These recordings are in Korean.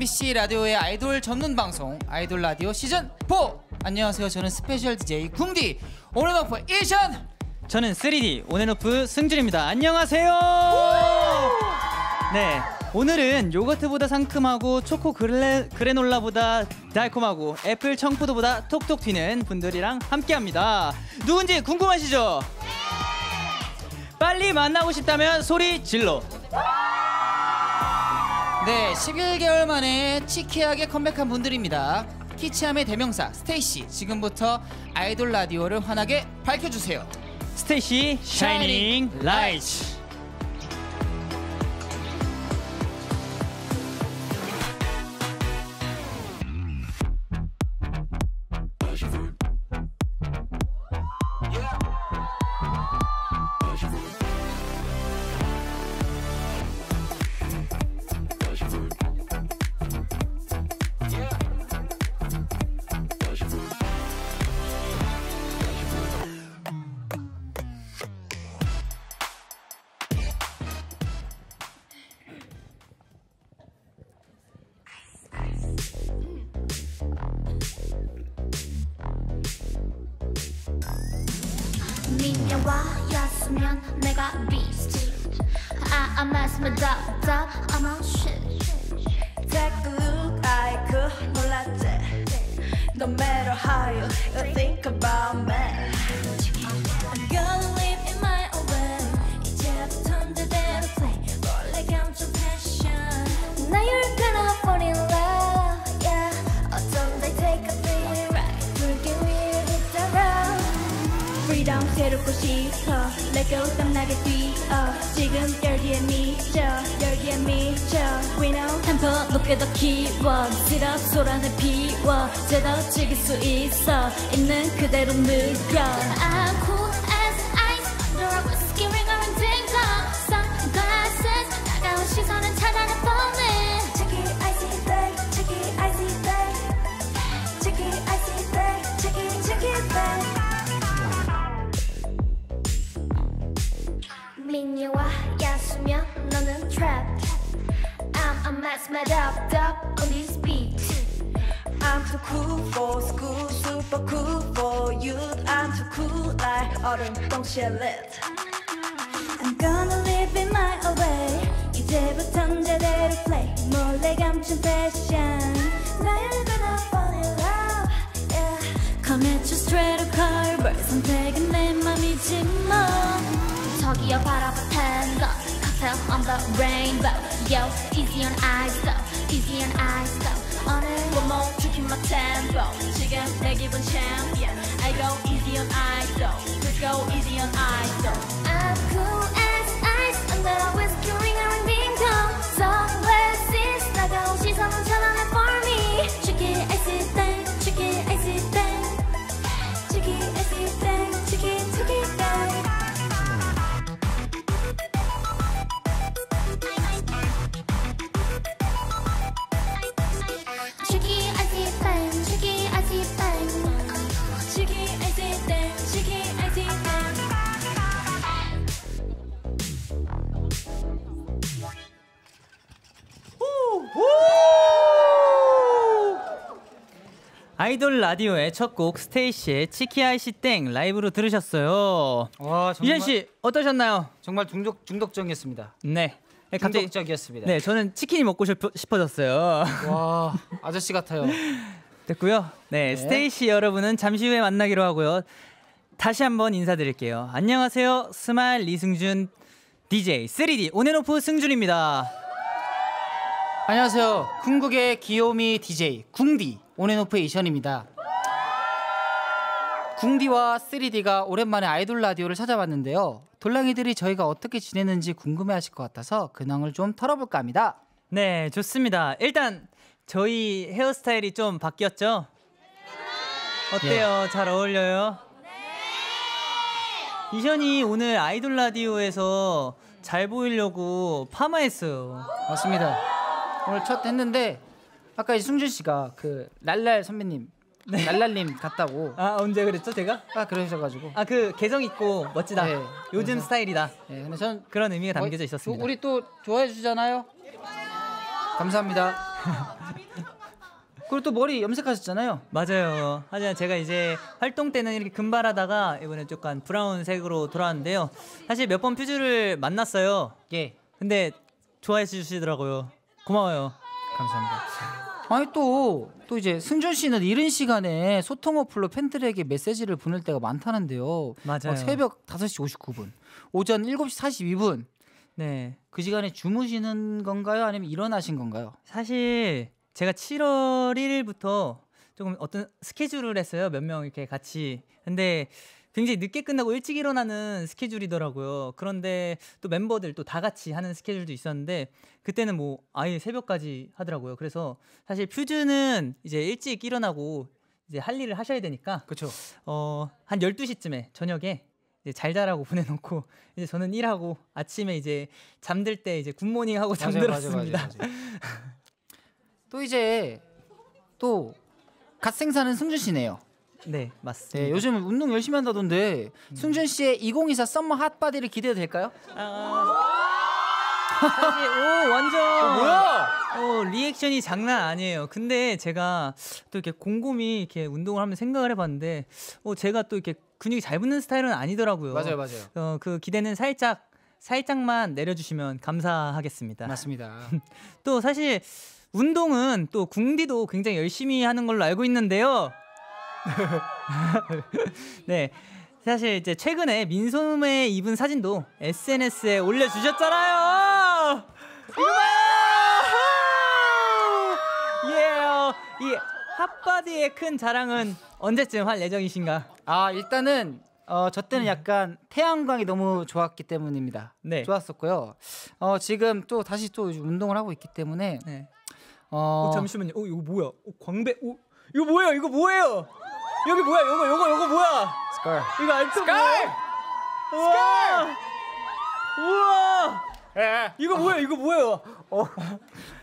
MBC 라디오의 아이돌 전문 방송 아이돌 라디오 시즌 4 안녕하세요 저는 special DJ 궁디 온앤오프 이션 저는 3D 온앤오프 승준입니다. 안녕하세요. 네, 오늘은 요거트보다 상큼하고 초코 그래, 그래놀라보다 달콤하고 애플 청포도보다 톡톡 튀는 분들이랑 함께합니다. 누군지 궁금하시죠? 빨리 만나고 싶다면 소리 질러. 네 11개월 만에 cheeky하게 컴백한 분들입니다 키치함의 대명사 스테이씨 지금부터 아이돌 라디오를 환하게 밝혀주세요 스테이씨 shining light. Freedom 새롭고 싶어. Let go 땀나게 뛰어. 지금 열기에 미쳐 열기에 미쳐. We know. 템포 높게 더 키워. 시럽 소란을 피워. 제대로 즐길 수 있어. 있는 그대로 느껴 mess made up up on this beat I'm too cool for school Super cool for you I'm too cool like 얼음 동시에 lit I'm gonna live in my own way 이제부턴 제대로 play 몰래 감춘 패션 나를 gonna fall in love yeah. Come at you straight or carver 선택은 내 맘이지 뭐 저기요 바라봐 텐더 Cocktail on the rainbow Yo, easy on eyes though Easy on eyes though 오늘 One more trick in my tempo 지금 내 기분 champion I go easy on eyes though Let's go easy on eyes though I'm cool as ice under a whiskey 아이돌 라디오의 첫 곡 스테이씨의 Cheeky Icy Thang 라이브로 들으셨어요. 와 유현 씨 어떠셨나요? 정말 중독, 중독적이었습니다 네. 네, 갑자기 중독적이었습니다 네, 저는 치킨이 먹고 싶어, 싶어졌어요. 와 아저씨 같아요 됐고요. 네, 스테이씨 여러분은 잠시 후에 만나기로 하고요. 다시 한번 인사드릴게요. 안녕하세요. smile 이승준 DJ 3D 온앤오프 승준입니다. 안녕하세요 궁극의 귀요미 DJ 궁디 온앤오프의 이션입니다 궁디와 3D가 오랜만에 아이돌 라디오를 찾아봤는데요 돌랑이들이 저희가 어떻게 지내는지 궁금해하실 것 같아서 근황을 좀 털어볼까 합니다 네, 좋습니다. 일단 저희 헤어스타일이 좀 바뀌었죠? 어때요? 잘 어울려요? 이현이 오늘 아이돌 라디오에서 잘 보이려고 파마했어요. 맞습니다. 오늘 첫 했는데 아까 이제 승준 씨가 그 랄랄 선배님, 랄랄님 같다고 아 언제 그랬죠 제가? 아 그러셔가지고. 아 그 개성 있고 멋지다. 네, 요즘 그래서- 스타일이다. 네, 근데 전 그런 의미가 담겨져 어, 있었습니다. 우리 또 좋아해 주잖아요. 감사합니다. 그리고 또 머리 염색하셨잖아요. 맞아요. 하지만 제가 이제 활동 때는 이렇게 금발하다가 이번에 약간 브라운색으로 돌아왔는데요. 사실 몇 번 퓨즈를 만났어요. 예, 근데 좋아해 주시더라고요. 고마워요. 감사합니다. 아니 또 또 이제 승준 씨는 이른 시간에 소통 어플로 팬들에게 메시지를 보낼 때가 많다는데요. 맞아요. 막 새벽 5시 59분, 오전 7시 42분 네. 그 시간에 주무시는 건가요? 아니면 일어나신 건가요? 사실 제가 7월 1일부터 조금 어떤 스케줄을 했어요. 몇 명 이렇게 같이. 근데 굉장히 늦게 끝나고 일찍 일어나는 스케줄이더라고요. 그런데 또 멤버들 또 다 같이 하는 스케줄도 있었는데 그때는 뭐 아예 새벽까지 하더라고요. 그래서 사실 퓨즈는 이제 일찍 일어나고 이제 할 일을 하셔야 되니까 그렇죠. 어, 한 12시쯤에 저녁에 이제 잘 자라고 보내놓고 이제 저는 일하고 아침에 이제 잠들 때 이제 굿모닝 하고 잠들었습니다. 또 이제 또 갓생사는 승준 씨네요. 네, 맞습니다. 네, 요즘 운동 열심히 한다던데 음. 승준 씨의 2024 summer hot body를 기대해도 될까요? 사실 오 완전 뭐야? 어, reaction이 장난 아니에요. 근데 제가 또 이렇게 곰곰이 이렇게 운동을 하면 생각을 해봤는데 어, 제가 또 이렇게 근육이 잘 붙는 스타일은 아니더라고요. 맞아요. 어, 그 기대는 살짝 살짝만 내려주시면 감사하겠습니다. 맞습니다. 또 사실 운동은 또 궁디도 굉장히 열심히 하는 걸로 알고 있는데요. 네. 사실 이제 최근에 민소매 입은 사진도 SNS에 올려주셨잖아요. 이거 봐요. 예. 이 핫바디의 큰 자랑은 언제쯤 할 예정이신가? 아 일단은 어, 저 때는 약간 태양광이 너무 좋았기 때문입니다. 네. 좋았었고요. 어, 지금 또 다시 또 운동을 하고 있기 때문에 네. 어, 어, 잠시만요. 어, 이거 뭐야? 어, 광배. 어, 이거 뭐예요? 이거 뭐예요? 여기 뭐야? 이거 이거 이거 뭐야? 스컬. 이거 알토 뭐야? 우와! 우와! 이거 뭐야? 이거 뭐예요?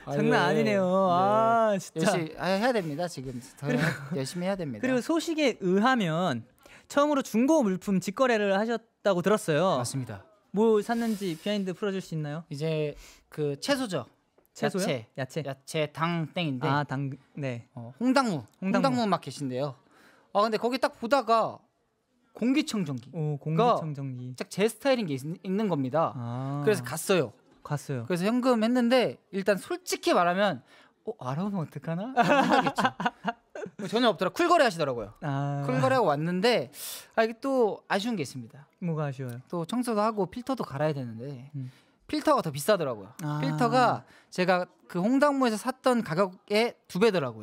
장난 아유, 아니네요. 네. 아 진짜. 열심히 아, 해야 됩니다. 지금 더 열심히 해야 됩니다. 그리고 소식에 의하면 처음으로 중고 물품 직거래를 하셨다고 들었어요. 맞습니다. 뭐 샀는지 behind 풀어줄 수 있나요? 이제 그 채소죠. 채소요? 야채. 야채. 야채 당땡인데 아, 당 네. 어, 홍당무, 홍당무. 홍당무 마켓인데요. 아 근데 거기 딱 보다가 공기청정기. 오, 공기청정기. 딱 제 스타일인 게 있, 는 겁니다. 아. 그래서 갔어요. 갔어요. 그래서 현금 했는데 일단 솔직히 말하면 어 알아보면 어떡하나? 생각했죠. 뭐 전혀 없더라. cool거래 하시더라고요. 아. cool거래하고 왔는데 아 이게 또 아쉬운 게 있습니다. 뭐가 아쉬워요? 또 청소도 하고 필터도 갈아야 되는데 음. 필터가 더 비싸더라고요. 아. 필터가 제가 그 홍당무에서 샀던 가격의 두 배더라고요.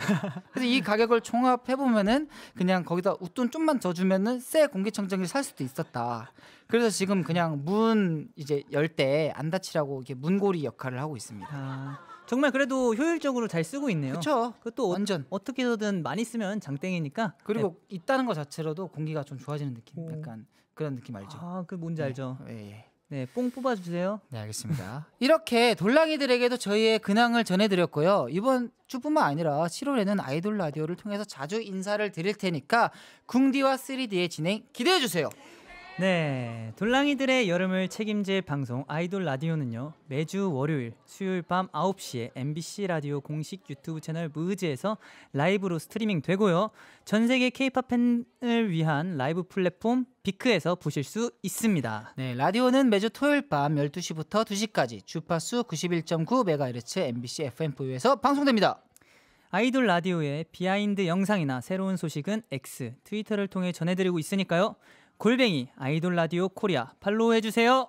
그래서 이 가격을 종합해 보면은 그냥 거기다 웃돈 좀만 더 주면은 새 공기청정기를 살 수도 있었다. 그래서 지금 그냥 문 이제 열 때 안 다치라고 이렇게 문고리 역할을 하고 있습니다. 아, 정말 그래도 효율적으로 잘 쓰고 있네요. 그렇죠. 그것도 어, 완전. 어 떻게든 많이 쓰면 장땡이니까. 그리고 있다는 것 자체로도 공기가 좀 좋아지는 느낌. 오. 약간 그런 느낌 알죠? 아, 그 뭔지 알죠. 예, 예. 네, 뽕 뽑아 주세요. 네 알겠습니다. 이렇게 돌랑이들에게도 저희의 근황을 전해드렸고요. 이번 주뿐만 아니라 7월에는 아이돌 라디오를 통해서 자주 인사를 드릴 테니까 궁디와 3D의 진행 기대해 주세요. 네, 돌랑이들의 여름을 책임질 방송 아이돌 라디오는요 매주 월요일, 수요일 밤 9시에 MBC 라디오 공식 유튜브 채널 무즈에서 라이브로 스트리밍 되고요. 전 세계 K-pop 팬을 위한 라이브 플랫폼 비크에서 보실 수 있습니다. 네 라디오는 매주 토요일 밤 12시부터 2시까지 주파수 91.9MHz MBC FM4U에서 방송됩니다. 아이돌 라디오의 behind 영상이나 새로운 소식은 X, 트위터를 통해 전해드리고 있으니까요. 골뱅이 아이돌 라디오 코리아 follow 해주세요.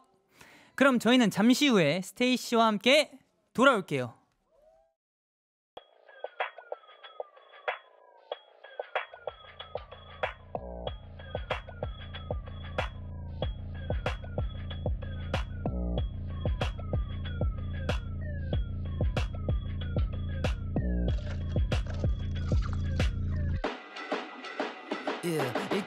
그럼 저희는 잠시 후에 스테이씨와 함께 돌아올게요.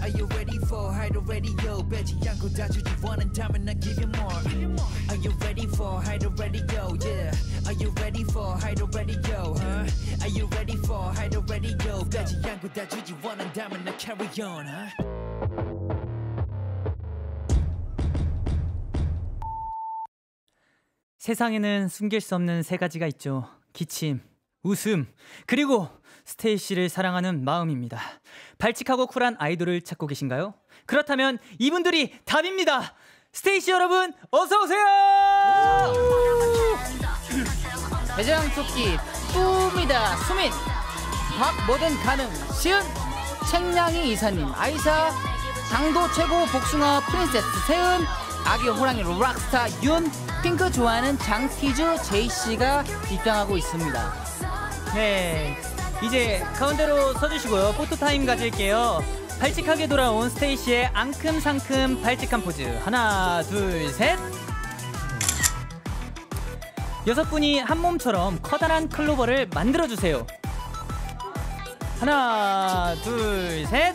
Are you ready for hide radio 빼지 않고 다 주지 원한다면 I give you more Are you ready for hide radio yeah Are you ready for hide radio huh Are you ready for hide radio 빼지 않고 다 주지 원한다면 I carry on huh 세상에는 숨길 수 없는 세 가지가 있죠. 기침, 웃음, 그리고 스테이씨를 사랑하는 마음입니다. 발칙하고 cool한 아이돌을 찾고 계신가요? 그렇다면 이분들이 답입니다. 스테이씨 여러분, 어서 오세요. 대장 토끼 뿌입니다 수민 밥 뭐든 가능 시은 책냥이 이사님 아이사 당도 최고 복숭아 princess 세은 아기 호랑이 rock star 윤 핑크 좋아하는 장티주 재이 씨가 입장하고 있습니다 네, 이제 가운데로 서주시고요. photo time 가질게요. 발칙하게 돌아온 스테이씨의 앙큼상큼 발칙한 포즈. 하나, 둘, 셋. 여섯 분이 한 몸처럼 커다란 클로버를 만들어 주세요. 하나, 둘, 셋.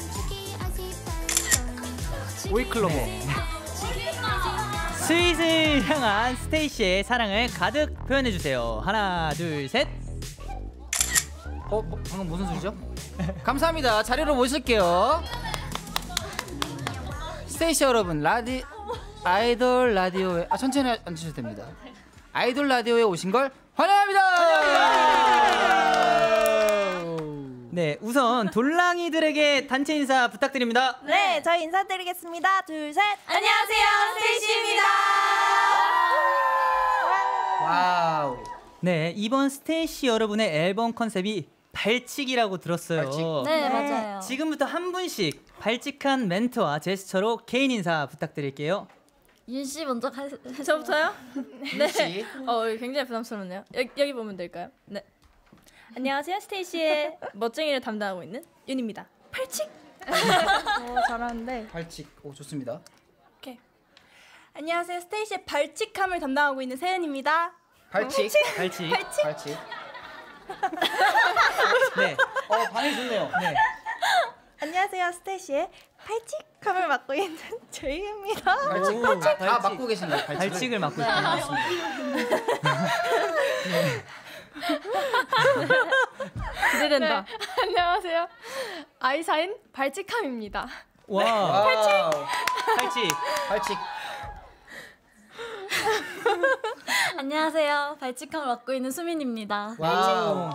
오이 클로버 스윗을 향한 스테이씨의 사랑을 가득 표현해 주세요. 하나, 둘, 셋. 어 뭐, 방금 무슨 소리죠? 감사합니다 자리로 모실게요 스테이씨 여러분 라디 아이돌 라디오에 아 천천히 앉으셔도 됩니다 아이돌 라디오에 오신 걸 환영합니다 네, 우선 돌랑이들에게 단체 인사 부탁드립니다. 네, 저희 인사드리겠습니다. 둘, 셋. 안녕하세요, 스테이씨입니다. wow 네, 이번 스테이씨 여러분의 앨범 컨셉이 발칙이라고 들었어요. 발칙. 네, 맞아요. 지금부터 한 분씩 발칙한 멘트와 제스처로 개인 인사 부탁드릴게요. 윤 씨 먼저 가. 저부터요? 네. 어, 굉장히 부담스럽네요. 여기, 여기 보면 될까요? 네. 안녕하세요. 스테이씨의 멋쟁이를 담당하고 있는 윤입니다. 발칙. 오, 잘하는데. 발칙 오 좋습니다 오케이. 안녕하세요. 스테이시의 발칙함을 담당하고 있는 세은입니다. 발칙 발칙. 발칙 네. 어 반응 좋네요 네. 안녕하세요. 스테이시의 발칙함을 맡고 있는 제이입니다. 발칙 오, 다, 다 발칙. 맡고 계신가요 발칙을, 발칙을 맡고 네, 있습니다. 기대된다. 안녕하세요. 아이사인 발칙함입니다. 와, wow. 발칙. 발칙 안녕하세요. 발칙함을 맡고 있는 수민입니다. wow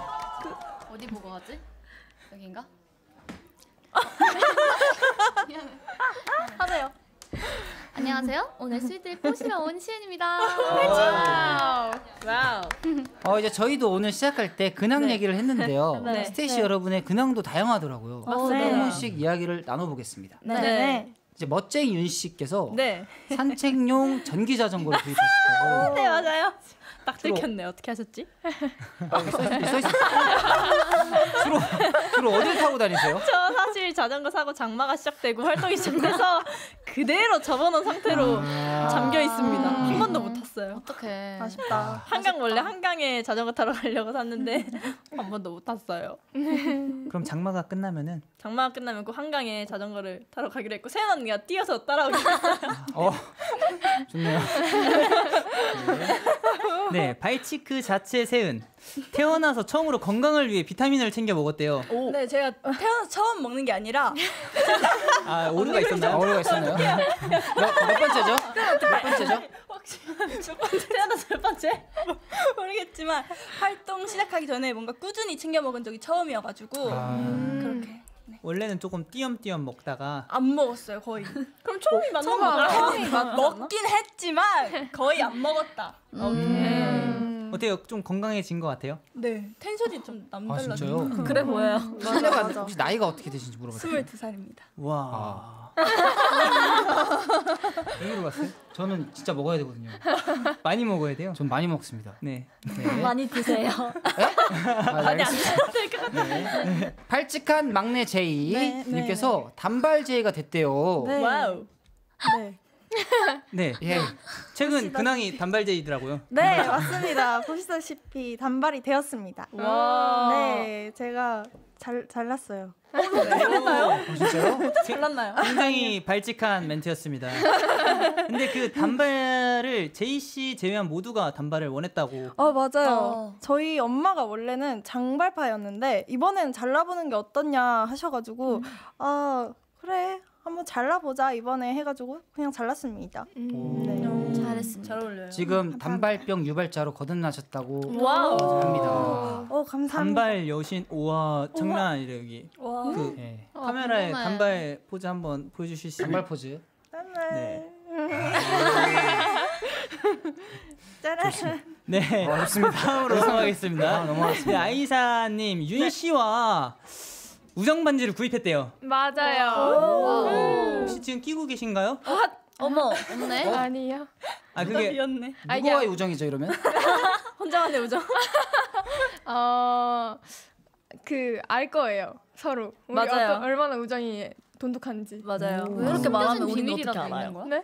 어디 보고 하지? 여긴가? 하세요. 안녕하세요. 오늘 스윗을 꼬시러 온 시은입니다. wow. wow. 어 이제 저희도 오늘 시작할 때 근황 네. 얘기를 했는데요. 네. 스테이씨 네. 여러분의 근황도 다양하더라고요. 맞습니다. 한 분씩 이야기를 나눠보겠습니다. 네. 네. 이제 멋쟁이 윤 씨께서 네. 산책용 전기 자전거를 구입하셨다고. 네, 맞아요. 딱 들켰네. 어떻게 하셨지? 아, 써 있- 주로 주로 어딜 타고 다니세요? 저 사실 자전거 사고 장마가 시작되고 활동이 시작돼서 그대로 접어놓은 상태로 잠겨 있습니다. 한 번도 못 탔어요. 어떡해. 아쉽다. 한강 원래 한강에 자전거 타러 가려고 샀는데 한 번도 못 탔어요. 그럼 장마가 끝나면은 장마가 끝나면 그 한강에 자전거를 타러 가기로 했고 세연 언니가 뛰어서 따라오기로 했어요. 어 좋네요. 네, 발칙 그 자체 세은 태어나서 처음으로 건강을 위해 비타민을 챙겨 먹었대요. 네, 제가 태어나서 처음 먹는 게 아니라 아, 오류가 아, 있었나요? 오류가 있었나요? 몇, 몇 번째죠? 몇 번째죠? 몇 번째 태어나서 몇 번째 모르겠지만 활동 시작하기 전에 뭔가 꾸준히 챙겨 먹은 적이 처음이어가지고 아. 그렇게 원래는 조금 띄엄띄엄 먹다가 안 먹었어요 거의. 그럼 처음이 맞는 거죠? 처음이 맞 먹긴 했지만 거의 안 먹었다. 어, 어때요? 좀 건강해진 것 같아요? 네. 텐션이 좀아 남달라져. 진짜요? 그래 보여요. 실례가 혹시 나이가 어떻게 되신지 물어봤어요. 22살입니다. 와. 왜 물어봤어요? 저는 진짜 먹어야 되거든요. 많이 먹어야 돼요. 전 많이 먹습니다. 네. 네. 많이 드세요. 아, 네, 알겠습니다. 네. 발칙한 막내 제이 네, 네, 님께서 단발 제이가 됐대요. 네. wow. 네. 네. 예. 최근 근황이 단발제이더라고요. 네, 맞습니다. 보시다시피 단발이 되었습니다. 와. 네, 제가 잘 잘났어요. 어, 진짜요? 잘났나요? 굉장히 발칙한 멘트였습니다. 근데 그 단발을 제이 씨 제외한 모두가 단발을 원했다고. 어 맞아요. 어. 저희 엄마가 원래는 장발파였는데 이번엔 잘라보는 게 어떻냐 하셔가지고 아 그래 한번 잘라보자 이번에 해가지고 그냥 잘랐습니다. 네. 잘했습니다. 잘 어울려요. 지금 단발병 유발자로 거듭나셨다고 wow. 합니다. 어 감사합니다. 단발 여신 우와 장난 아니래 여기. 와. 그 예. 카메라에 궁금해. 단발 포즈 한번 보여주실 수 단발 있나요? 포즈. 단발. 네. 짜란. 네. 어, 좋습니다. 다음으로 넘어가겠습니다. 아, 넘어가겠습니다. 네, 아이사님 윤 씨와 우정 반지를 구입했대요. 맞아요. 혹시 지금 끼고 계신가요? 어머, 없네. 아니요. 아 그게 미웠네. 누구와의 우정이죠 이러면? 혼자만의 우정. 어, 그 알 거예요. 서로. 우리 맞아요. 어떤- 얼마나 우정이 돈독한지. 맞아요. 왜 이렇게 말하면 우리는 어떻게 알아요? 거야? 네?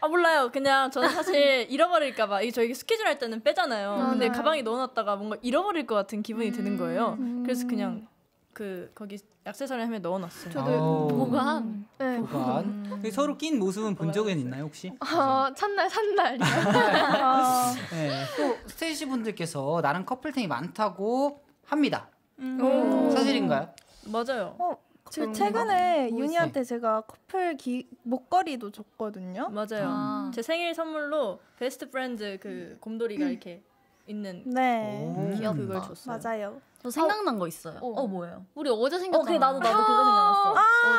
아 몰라요. 그냥 저는 사실 잃어버릴까봐 이게 저희 스케줄 할 때는 빼잖아요. 근데 맞아요. 가방에 넣어놨다가 뭔가 잃어버릴 것 같은 기분이 드는 거예요. 그래서 그냥 그 거기 액세서리 함에 넣어놨어요. 아우, 보관. 네. 보관. 그 서로 낀 모습은 본 적은 있나요 혹시? 어, 첫날 산날. 네. 또 스테이시 분들께서 나는 커플템이 많다고 합니다. 오. 사실인가요? 맞아요. 어, 저 그런 최근에 뭐 윤이한테 제가 커플 기, 목걸이도 줬거든요. 맞아요. 아. 제 생일 선물로 best friend 그 곰돌이가 이렇게 있는 네, 오, 귀엽다. 그걸 줬어요. 맞아요. 저 생각난 거 있어요. 어. 뭐예요? 우리 어제 생겼잖아. 어, 그래, 나도, 나도 그거 생각났어.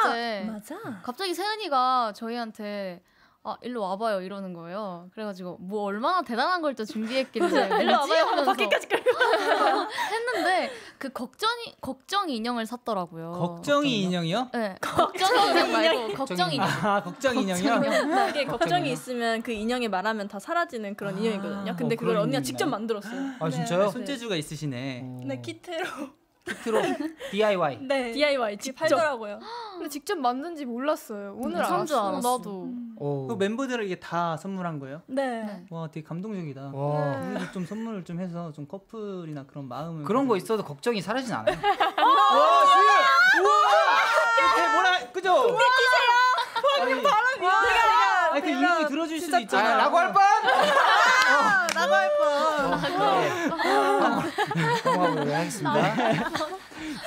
어제 맞아. 갑자기 세은이가 저희한테 아 일로 와봐요 이러는 거예요. 그래가지고 뭐 얼마나 대단한 걸 또 준비했길래 일로 와봐요. 하면서 밖에까지 끌고. 했는데 그 걱정이 걱정이 인형을 샀더라고요. 걱정이 인형이요? 네, 걱정이 인형 말고 걱정 인형. 아 걱정 인형이요? 이게 걱정이 있으면 그 인형에 말하면 다 사라지는 그런 인형이거든요. 근데 어, 그걸 언니가 직접? 만들었어요. 아 진짜요? 손재주가 있으시네. 어. 네 키트로. 키트로 DIY. 네. DIY 직접 팔더라고요. 근데 직접 만든지 몰랐어요. 오늘 산줄 알았어. 알았어. 나도. 오. 그 멤버들에게 다 선물한 거예요? 네. 와 되게 감동적이다. 와. 우리도 좀 선물을 좀 해서 좀 커플이나 그런 마음을 그런 거 있어도 걱정이 사라진 않아요. 와 지금 우와 이게 뭐라 그죠? 공개 끼세요. 방금 바람이. 아니 그 인형이 들어줄 수도 있잖아. 아, 라고 할 뻔. 나도 할 뻔. 넘어가보도록 하겠습니다.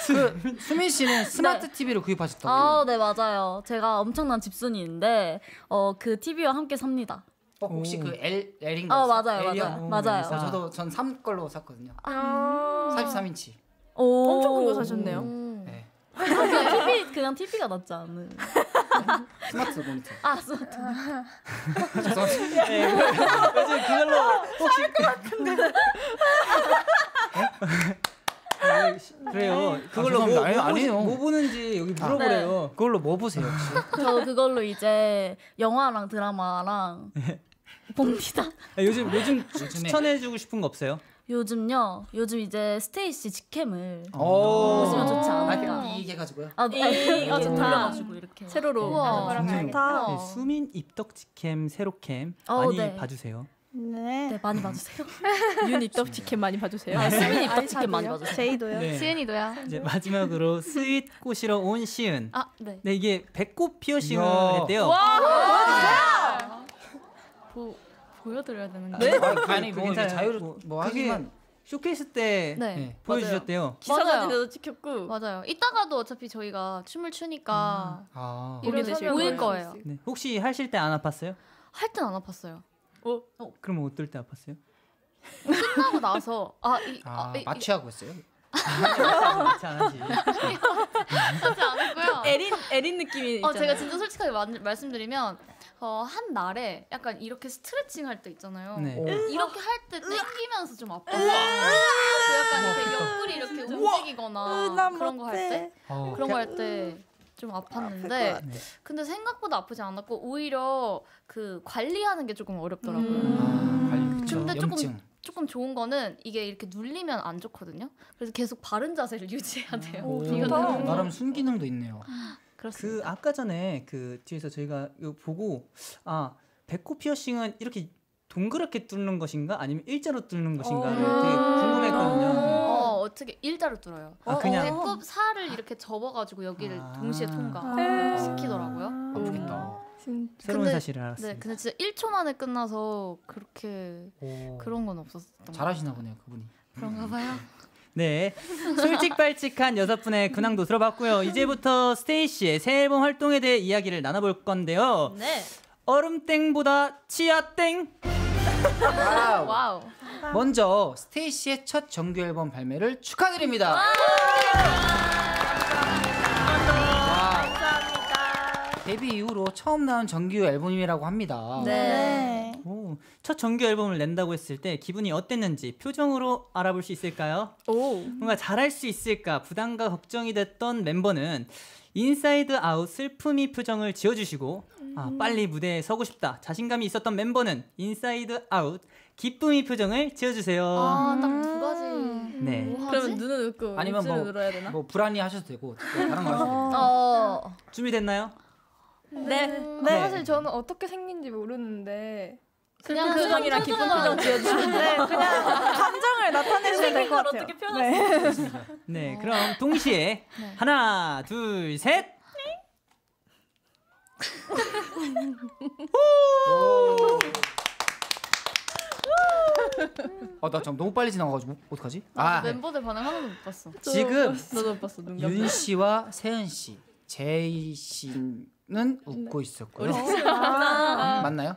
그 수민 씨는 스마트 TV를 구입하셨다고. 아, 네 맞아요. 제가 엄청난 집순이인데 어 그 TV와 함께 삽니다. 어, 혹시 오. 그 L L인가요? 어 맞아요, L이요? 맞아요, 오, 맞아요. 엘사. 어, 저도 전 3 걸로 샀거든요. 아. 43인치. 오. 엄청 큰 거 사셨네요. 음. 네. 그냥 TV 그냥 TV가 낫지 않은. 스마트 모니터. 아, 스- 죄송합니다. 네, 요즘 그걸로 혹시 네, 시- 그래요. 그걸로 뭐, 죄송합니다. 뭐, 아니, 아니에요. 뭐 보는지 여기 물어보래요. 그걸로 뭐 보세요 혹시? 저 그걸로 이제 영화랑 드라마랑 봅니다. 아, 요즘 요즘 추천해주고 싶은 거 없어요? 요즘요. 요즘 이제 스테이시 직캠을 오. 보시면 좋지 아, 않을까. 이 이게 가지고요. 아, 이- 네. 아, 좋다. 돌려가지고 이렇게. 세로로. 우와. 좋네요. 다. 네, 수민 입덕 직캠 세로캠 어, 많이 네. 봐주세요. 네. 네, 많이 봐주세요. 윤 입덕 직캠 많이 봐주세요. 아, 수민이 입덕 아이샤도요? 직캠 많이 봐주세요. 제이도요. 네. 시은이도요. 이제 마지막으로 스윗 꼬시러 온 시은. 아, 네. 네 이게 배꼽 피어싱을. 했대요. 보, 보여드려야 되는 네? 거. 아, 아니 뭐. 자유로 뭐, 뭐 하지만 쇼케이스 때 네. 네. 보여주셨대요. 기사 맞아요. 사진에도 찍혔고. 맞아요. 이따가도 어차피 저희가 춤을 추니까 아 보게 일어서면 되실 보일 거예요. 거예요. 네. 혹시 하실 때 안 아팠어요? 할 땐 안 아팠어요. 그럼 어떨 때 아팠어요? 끝나고 나서 아, 이, 아, 아, 이, 마취하고 있어요? 그렇지 않으시. 하지 않았고요. 에린 에린 느낌이 어, 있잖아요. 제가 진짜 솔직하게 마- 말씀드리면 어, 한 날에 약간 이렇게 스트레칭 할 때 있잖아요. 네. 이렇게 할 때 땡기면서 좀 아팠어요. 그 약간 이렇게 옆구리 이렇게 움직이거나 그런 거 할 때 어. 그런 거 할 때 좀 아팠는데 네. 근데 생각보다 아프지 않았고 오히려 그 관리하는 게 조금 어렵더라고요. 아, 관리 그쵸. 근데 조금 염증. 조금 좋은 거는 이게 이렇게 눌리면 안 좋거든요. 그래서 계속 바른 자세를 유지해야 돼요. 오, 이거는 나름 순기능도 있네요. 그 그렇습니다. 아까 전에 그 뒤에서 저희가 이거 보고 아 배꼽 피어싱은 이렇게 동그랗게 뚫는 것인가 아니면 일자로 뚫는 것인가를 어. 되게 궁금했거든요. 어, 어떻게 일자로 뚫어요. 아, 그냥- 배꼽 살을 이렇게 접어가지고 여기를 아. 동시에 통과 아. 시키더라고요. 아프겠다. 진짜. 새로운 근데- 사실을 알았습니다. 네, 근데 진짜 1초 만에 끝나서 그렇게 오. 그런 건 없었던 것 같아요. 잘하시나 보네요, 그분이. 그런가 봐요. 네, 솔직발칙한 여섯 분의 근황도 들어봤고요. 이제부터 스테이시의 새 앨범 활동에 대해 이야기를 나눠볼 건데요. 네. 얼음땡보다 치아땡. Wow. Wow. 먼저 스테이시의 첫 정규 앨범 발매를 축하드립니다. 감사합니다. 데뷔 이후로 처음 나온 정규 앨범이라고 합니다. 네. 오, 첫 정규 앨범을 낸다고 했을 때 기분이 어땠는지 표정으로 알아볼 수 있을까요? 오. 뭔가 잘할 수 있을까 부담과 걱정이 됐던 멤버는 인사이드 아웃 슬픔이 표정을 지어주시고 아, 빨리 무대에 서고 싶다 자신감이 있었던 멤버는 인사이드 아웃 기쁨이 표정을 지어주세요. 아, 딱 두 가지. 네. 뭐? 그러면 눈을 웃고 아니면 뭐, 눌러야 되나? 뭐 불안해 하셔도 되고 네, 다른 거 하셔도 돼요. 어. 준비됐나요? 네. 네. 사실 저는 어떻게 생긴지 모르는데 그냥 표정이랑 기쁜 표정 지어주시면 돼. 그냥 감정을 나타내시면 될것 같아요. 어떻게 표현할 수 있어? 네, 그럼 동시에 네. 하나, 둘, 셋. 어, 나 지금 너무 빨리 지나가가지고 어떡하지? 아, 아, 멤버들 반응 하나도 못 봤어. 지금 너도 못 봤어. 윤 씨와 세은 씨, 제이 씨는 웃고 있었고요. 아, 맞나요?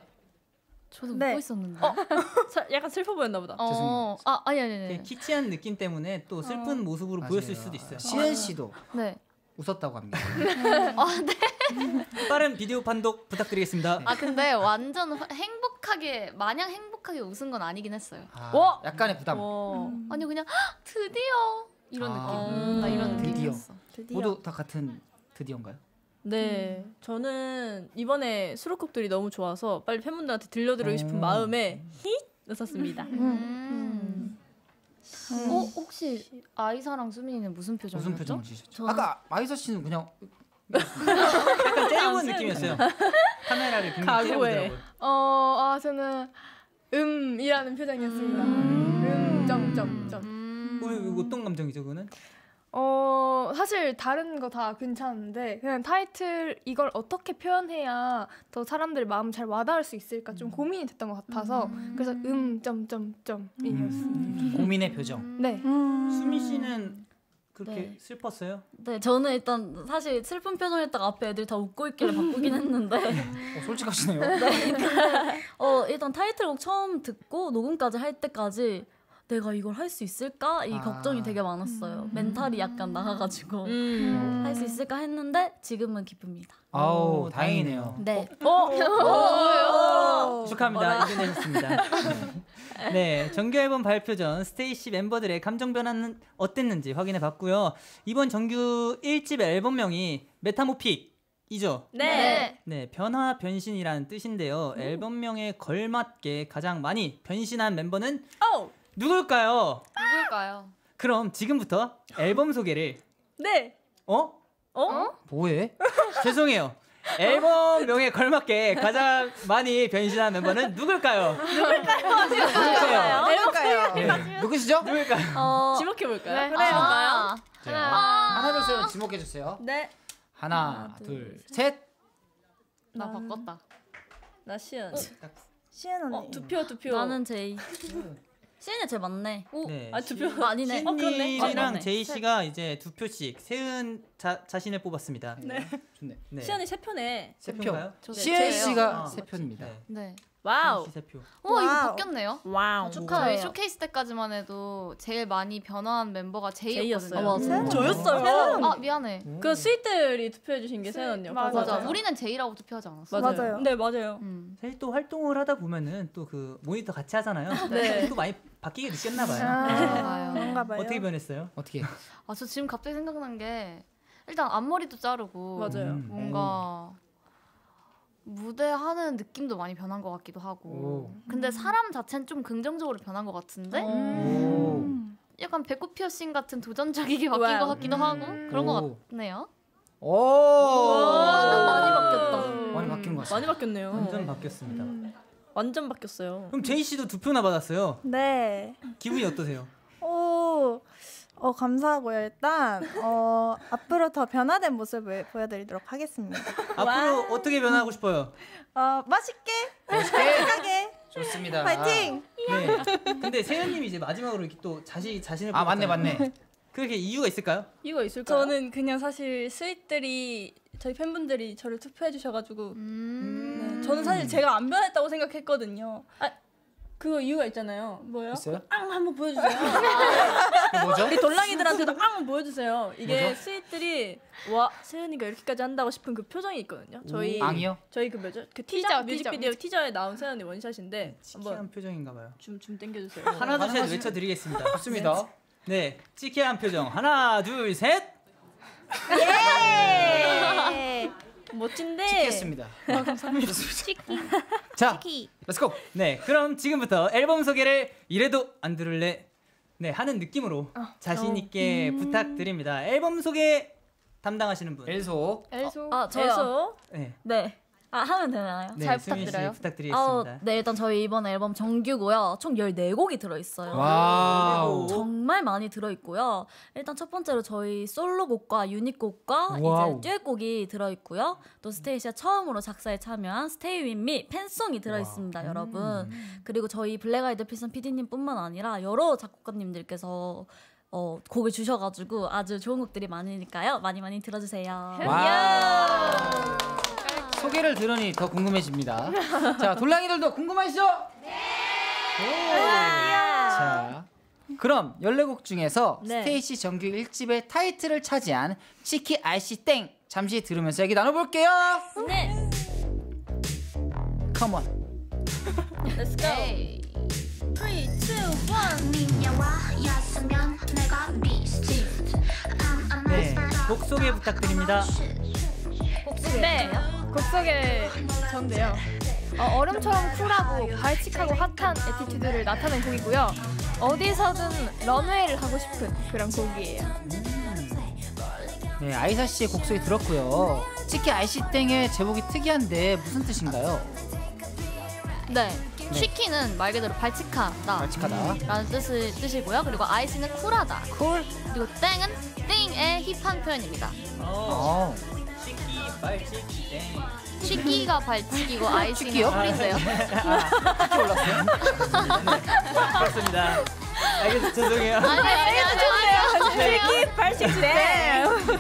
저도 네. 웃고 있었는데. 사- 약간 슬퍼 보였나 보다. 어, 아, 아니 아니 아니. 키치한 느낌 때문에 또 슬픈 모습으로 보였을 수도 있어요. 시은 씨도 네. 웃었다고 합니다. 빠른 비디오 판독 부탁드리겠습니다. 아 근데 완전 화- 행복하게 마냥 행복하게 웃은 건 아니긴 했어요. 아, 와! 약간의 부담. 어. 아니 그냥 "헉, 드디어 이런 아, 느낌. 나 이런 드디어. 느낌이었어. 모두 다 같은 드디어인가요? 네. 저는 이번에 수록곡들이 너무 좋아서 빨리 팬분들한테 들려드리고 싶은 음. 마음에 히 넣었습니다. 음. 어 혹시 아이사랑 수민이는 무슨 표정이었죠? 무슨 표정을 지으셨죠? 저는- 아까 마이서 씨는 그냥 약간 째려본 느낌이었어요. 카메라를 굉장히. 째려보더라고요. 어, 아 저는 음이라는 표정이었습니다. 음, 점점점. 음. 어, 이거 어떤 감정이죠, 그거는? 어 사실 다른 거 다 괜찮은데 그냥 타이틀 이걸 어떻게 표현해야 더 사람들 마음 잘 와닿을 수 있을까 좀 고민이 됐던 것 같아서 그래서 음 점점점이었습니다. 음, 고민의 표정. 네. 수미 씨는 그렇게 네. 슬펐어요? 네, 저는 일단 사실 슬픈 표정 했다가 앞에 애들 다 웃고 있길래 바꾸긴 했는데 어, 솔직하시네요. 어 일단 타이틀곡 처음 듣고 녹음까지 할 때까지 내가 이걸 할 수 있을까 이 아. 걱정이 되게 많았어요. 멘탈이 약간 나가가지고 음. 할수 있을까 했는데 지금은 기쁩니다. 아우 오, 다행이네요. 네. 축하합니다. 이겨내셨습니다. 네, 정규 앨범 발표 전 스테이시 멤버들의 감정 변화는 어땠는지 확인해 봤고요. 이번 정규 1집 앨범명이 Metamorphic이죠. 네. 네, 변화 변신이라는 뜻인데요. 앨범명에 걸맞게 가장 많이 변신한 멤버는 오. 누굴까요? 누굴까요? 그럼 지금부터 앨범 소개를 네. 어? 어? 뭐해? 죄송해요. 앨범명에 걸맞게 가장 많이 변신한 멤버는 누굴까요? 누굴까요? 해볼까요? 네. 누구시죠? 누굴까요? 어, 지목해 볼까요? 네. 아, 자, 하나를 세요 지목해 주세요. 네. 하나, 둘, 셋. 나 바꿨다. 나 시은. 시은 언니. 어, 두 표, 두 표. 나는 제이. 시은이 제일 많네. 오, 네. 아, 두 표. 아, 아니네. 어, 그렇네. 제이 씨가 이제 두 표씩 세은 자, 자신을 뽑았습니다. 네. 좋네. 네. 시은이 세 표네. 세 표. 시은 네, 씨가 아, 세 표입니다. 네. 네. Wow. 시세표. 어 이거 wow. 바뀌었네요. Wow. 저희 쇼케이스 때까지만 해도 제일 많이 변화한 멤버가. 제이였어요. 아, 맞아. 저였어요. 아 미안해. 그 스윗들이 투표해 주신 게 세은 언니요. 맞아. 맞아. 우리는 제이라고 투표하지 않았어. 맞아요. 맞아요. 네 맞아요. 음. 사실 또 활동을 하다 보면은 또 그 모니터 같이 하잖아요. 네. 또 많이 바뀌게 느꼈나 봐요. 맞아요. 그런가 봐요. 어떻게 변했어요? 어떻게? 아저 지금 갑자기 생각난 게 일단 앞머리도 자르고 맞아요. 음. 뭔가 무대 하는 느낌도 많이 변한 것 같기도 하고. 오. 근데 사람 자체는 좀 긍정적으로 변한 것 같은데 오. 약간 배꼽 피어싱 같은 도전적이게 바뀐 wow. 것 같기도 하고 그런 것 오. 같네요. 오. 많이 바뀌었다. 많이 바뀐 것 같아요. 많이 바뀌었네요. 완전 바뀌었습니다. 완전 바뀌었어요. 그럼 제이 씨도 두 표나 받았어요. 네. 기분이 어떠세요? 오, 어, 감사하고요. 일단 어, 앞으로 더 변화된 모습을 보여드리도록 하겠습니다. 앞으로 어떻게 변하고 싶어요? 어, 맛있게. 하게, 좋습니다. 파이팅! 네. 근데 세연님이 이제 마지막으로 이렇게 또 자신 자신을 아 맞네. 맞네. 그게 이유가 있을까요? 이거 있을까요? 저는 그냥 사실 스윗들이 저희 팬분들이 저를 투표해 주셔가지고 음. 네, 저는 사실 제가 안 변했다고 생각했거든요. 아 그거 이유가 있잖아요. 뭐요? 있어요? 앙 한번 보여주세요. 그게 뭐죠? 우리 돌랑이들한테도 앙 보여주세요. 이게 뭐죠? 스윗들이 와 세은이가 이렇게까지 한다고 싶은 그 표정이 있거든요. 저희 앙이요? 저희 그 뭐죠? 그 티저, 티저, 뮤직비디오 티저. 티저에 나온 세은이 원샷인데 한번 cheeky한 표정인가 봐요. 줌 좀 당겨주세요. 하나 둘셋 외쳐드리겠습니다. 좋습니다. 네, cheeky한 표정 하나 둘 셋. 예! 멋진데. 찍겠습니다. 감사합니다. 자, let's go. 네, 그럼 지금부터 앨범 소개를 이래도 안 들을래 네 하는 느낌으로 자신 있게 부탁드립니다. 앨범 소개 담당하시는 분. 앨소. 앨소. 아 저요. 그래서 네, 네. 아 하면 되나요? 네, 잘 부탁드려요. 아, 부탁드리겠습니다. 네 일단 저희 이번 앨범 정규고요. 총 14곡이 들어있어요. Wow. 정말 많이 들어있고요. 일단 첫 번째로 저희 솔로곡과 유닛곡과 wow. 이제 듀엣곡이 들어있고요. 또 스테이시가 처음으로 작사에 참여한 Stay with me 팬송이 들어있습니다, 여러분. 그리고 저희 블랙아이드필승 PD님뿐만 아니라 여러 작곡가님들께서 어, 곡을 주셔가지고 아주 좋은 곡들이 많으니까요. 많이 많이 들어주세요. 와. 소개를 들으니 더 궁금해집니다. 자, 돌랑이들도 궁금하시죠? 네. 자, 그럼 14곡 중에서 네. 스테이시 정규 1집의 타이틀을 차지한 Cheeky Icy Thang 잠시 들으면서 얘기 나눠볼게요. 네. Come on. Let's go. 에이. 3, 2, 1. 미녀와 야수면 내가 beast 네, 곡 소개 부탁드립니다. 네. 곡 소개 전데요. 어, 얼음처럼 쿨하고 발칙하고 핫한 attitude를 나타낸 곡이고요. 어디서든 런웨이를 하고 싶은 그런 곡이에요. 네, 아이사 씨의 곡 소개 들었고요. Cheeky Icy Thang의 제목이 특이한데 무슨 뜻인가요? 네. Cheeky는 말 그대로 발칙하다. 라는 뜻을, 뜻이고요. 그리고 아이씨는 쿨하다. 쿨. 그리고 Thang은 thing의 힙한 표현입니다. 어, 어. Cheeky 발칙이고 Icy는 Cheeky요? 쿨인데요. Cheeky 올랐어요? 그렇습니다. 알겠습니다. 죄송해요. 아니, 아니, 아니, 아니.